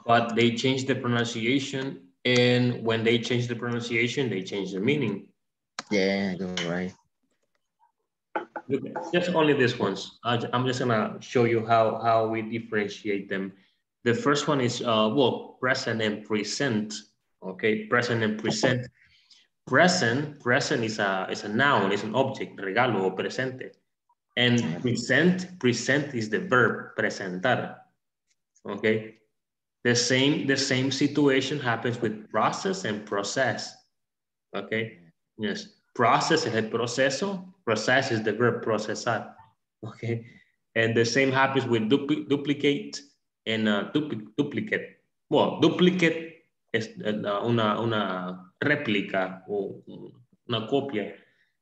but they change the pronunciation, and when they change the pronunciation, they change the meaning. Yeah, you're right. Just only these ones. I'm just gonna show you how, how we differentiate them. The first one is, uh, well, present and present, okay? Present and present. Present, present is a, is a noun, is an object, regalo o presente. And present, present is the verb, presentar, okay? The same, the same situation happens with process and process, okay? Yes, process es el proceso, process is the verb procesar, okay? And the same happens with dupl duplicate and uh, dupl duplicate. Well, duplicate es uh, una, una réplica o una copia.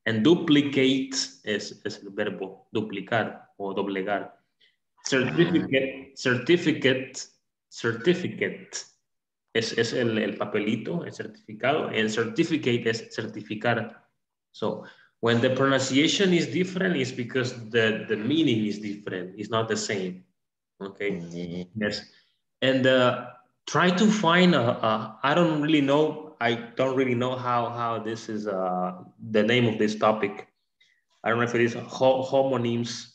And duplicate es, es el verbo duplicar o doblegar. Certificate, certificate, certificate es, es el, el papelito, el certificado. And certificate es certificar. So when the pronunciation is different, it's because the, the meaning is different. It's not the same. Okay. Mm -hmm. Yes. And uh, try to find a, a, I don't really know, I don't really know how, how this is uh, the name of this topic. I don't know if it is ho homonyms,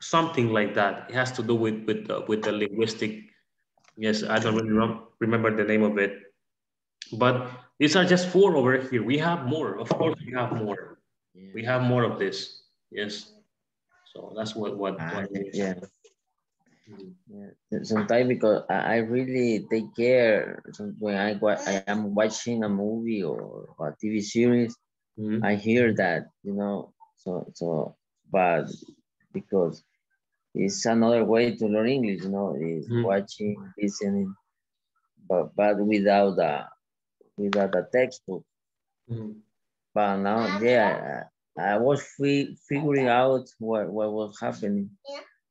something like that. It has to do with, with, uh, with the linguistic. Yes, I don't really remember the name of it. But these are just four over here. We have more. Of course, we have more. Yeah. We have more of this. Yes. So that's what what, what yeah. Yeah. Sometimes because I really take care when I I am watching a movie or a TV series, mm -hmm. I hear that you know. So so, but because it's another way to learn English, you know, is mm -hmm. watching, listening, but but without the without the textbook. Mm -hmm. But now, yeah, I was figuring out what, what was happening,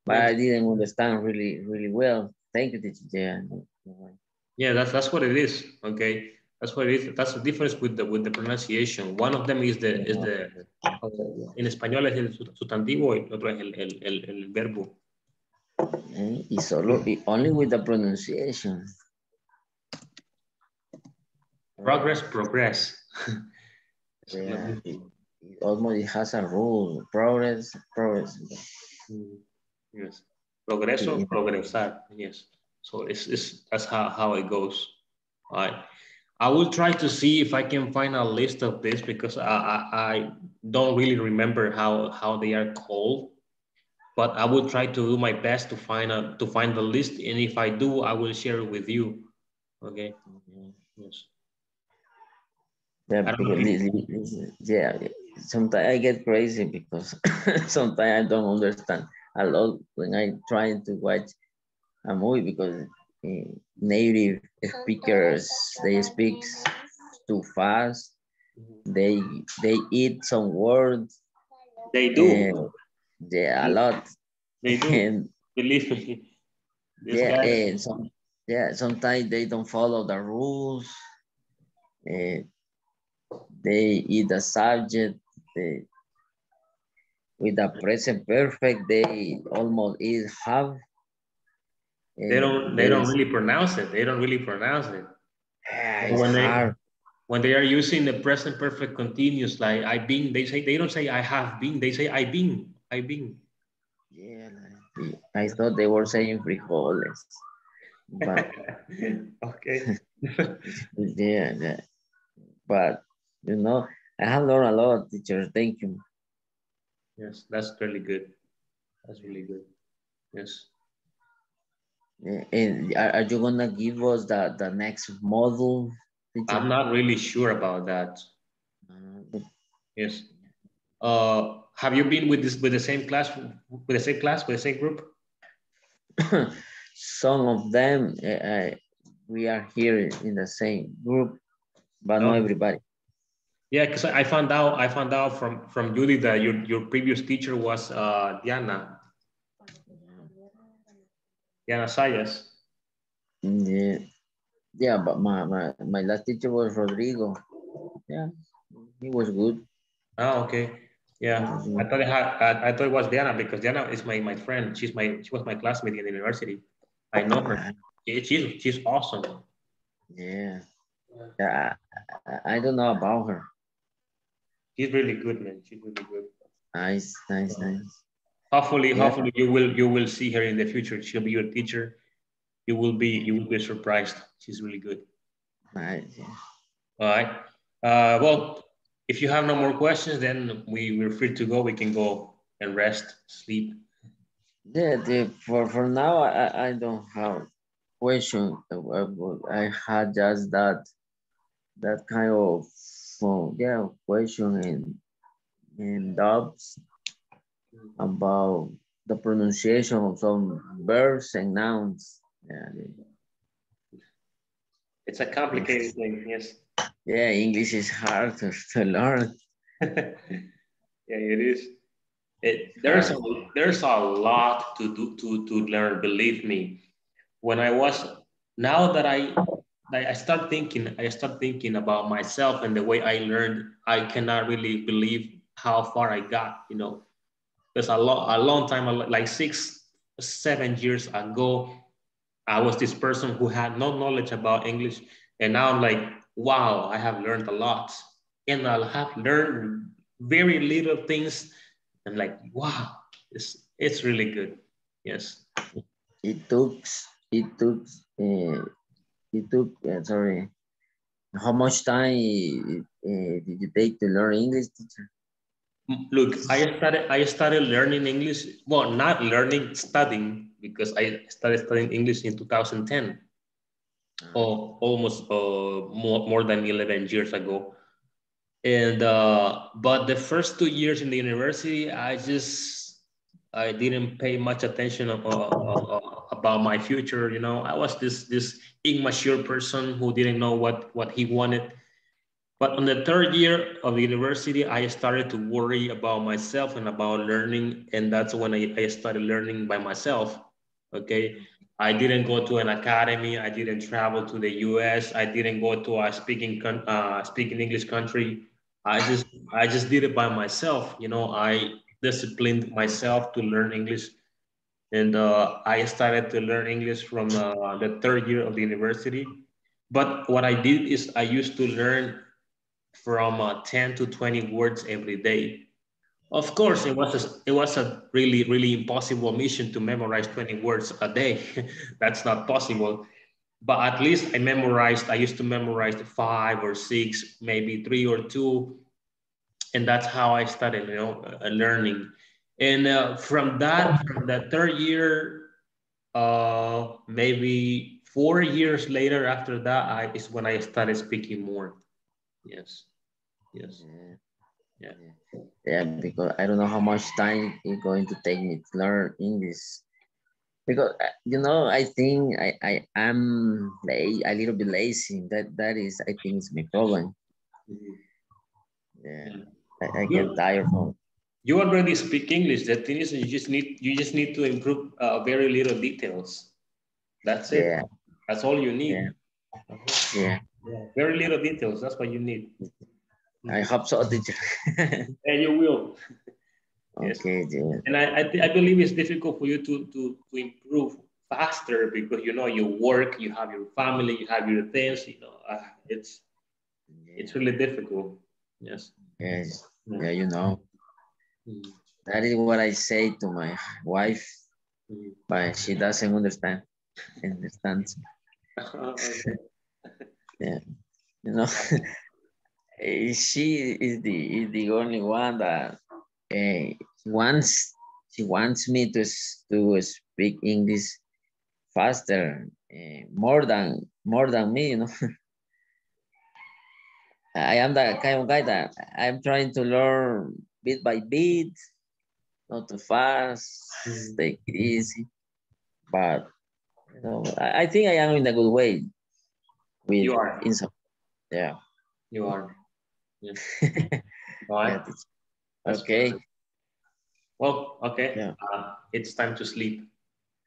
but I didn't understand really, really well. Thank you, teacher. Yeah. Yeah, that's that's what it is. Okay, that's what it is. That's the difference with the with the pronunciation. One of them is the is the en español es el sustantivo y otro es el el, el, el verbo. Eh, y solo y only with the pronunciation. Progress, progress. yeah almost it has a rule, progress, progress. Yes, progreso, yeah. progresar, yes. So it's, it's that's how, how it goes. All right. I will try to see if I can find a list of this because I, I, I don't really remember how, how they are called, but I will try to do my best to find a, to find the list. And if I do, I will share it with you. Okay. Yes. Yeah, yeah, sometimes I get crazy because sometimes I don't understand a lot when I trying to watch a movie because uh, native speakers they speak too fast. They they eat some words. They do. yeah, a lot. They do. And, Believe me. yeah, and some, yeah. Sometimes they don't follow the rules. Uh, they eat the subject they, with the present perfect, they almost is have. They don't. Eh, they don't really pronounce it. They don't really pronounce it. Yeah, when hard. they when they are using the present perfect continuous, like I've been, they say they don't say I have been. They say I've been. I've been. Yeah, I thought they were saying frijoles. But okay. yeah, yeah. But you know, I have learned a lot, teacher. Thank you. Yes, that's really good. That's really good. Yes. And are, are you gonna give us the, the next model? I'm not really sure about that. Uh, Yes. Uh, have you been with this with the same class with the same class with the same group? Some of them, uh, we are here in the same group, but not Oh. everybody. Yeah, because I found out I found out from from Judy that your your previous teacher was uh, Diana. Diana Sayas. Yeah, yeah, but my, my, my last teacher was Rodrigo. Yeah, he was good. Oh, okay. Yeah, I thought it had, I, I thought it was Diana because Diana is my, my friend. She's my she was my classmate in the university. I know her. She- She's she's awesome. Yeah, yeah. I, I don't know about her. She's really good, man. She's really good. Nice, nice, nice. Hopefully, Yeah. hopefully you will you will see her in the future. She'll be your teacher. You will be you will be surprised. She's really good. Nice. Yeah. All right. Uh, well, if you have no more questions, then we we're free to go. We can go and rest, sleep. Yeah, the, for for now, I I don't have question. I had just that that kind of uh, yeah question and and doubts about the pronunciation of some verbs and nouns. Yeah, It's a complicated thing. Yes. yeah English is hard to, to learn. Yeah, it is. It, there's a, there's a lot to do to to learn. Believe me, when I was now that I I start thinking, I start thinking about myself and the way I learned. I cannot really believe how far I got. You know, because a a long time, like six seven years ago, I was this person who had no knowledge about English, and now I'm like, wow, I have learned a lot, and I have learned very little things. I'm like, wow, it's it's really good. Yes. It took it took uh, it took uh, sorry. How much time uh, did you take to learn English, teacher? Look, I started I started learning English. Well, not learning, studying because I started studying English in 2010. Oh, almost uh, more more than 11 years ago. And uh, but the first two years in the university, I just I didn't pay much attention uh, uh, about my future. You know, I was this this immature person who didn't know what what he wanted. But on the third year of the university, I started to worry about myself and about learning, and that's when I, I started learning by myself. Okay, I didn't go to an academy. I didn't travel to the U.S. I didn't go to a speaking uh, speaking English country. I just I just did it by myself. You know, I disciplined myself to learn English, and uh, I started to learn English from uh, the third year of the university. But what I did is I used to learn from uh, 10 to 20 words every day. Of course, it was a, it was a really really impossible mission to memorize 20 words a day. That's not possible. But at least I memorized. I used to memorize five or six, maybe three or two, and that's how I started, you know, uh, learning. And uh, from that, from that third year, uh, maybe four years later after that, I, is when I started speaking more. Yes, yes, yeah. Yeah, because I don't know how much time it's going to take me to learn English. Because uh, you know, I think I I am a little bit lazy. That that is, I think, is my problem. Yeah, I, I get tired from. You already speak English. The thing is, you just need you just need to improve uh, very little details. That's it. Yeah. That's all you need. Yeah. Yeah. Very little details. That's what you need. I hope so, teacher. And you will. Okay, yeah. And I I, I believe it's difficult for you to to to improve faster because you know you work, you have your family, you have your things. You know, uh, it's it's really difficult. Yes. Yes. Yeah, you know. That is what I say to my wife, but she doesn't understand. Understands. Yeah, you know, she is the is the only one that uh, wants she wants me to to speak English faster, uh, more than more than me, you know. I am the kind of guy that I'm trying to learn bit by bit, not too fast, take it easy. But you know, I, I think I am in a good way. With You are. in some, yeah. You are. Yeah. All right. That's Okay. perfect. Well, okay. Yeah. Uh, it's time to sleep.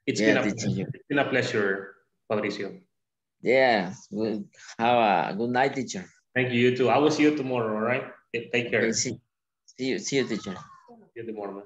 It's Yeah, been a it's been a pleasure, Fabricio. Yeah. Have a good night, teacher. Thank you. You too. I will see you tomorrow. All right. Take care. Okay, see, see you, see you, teacher. See you tomorrow, man.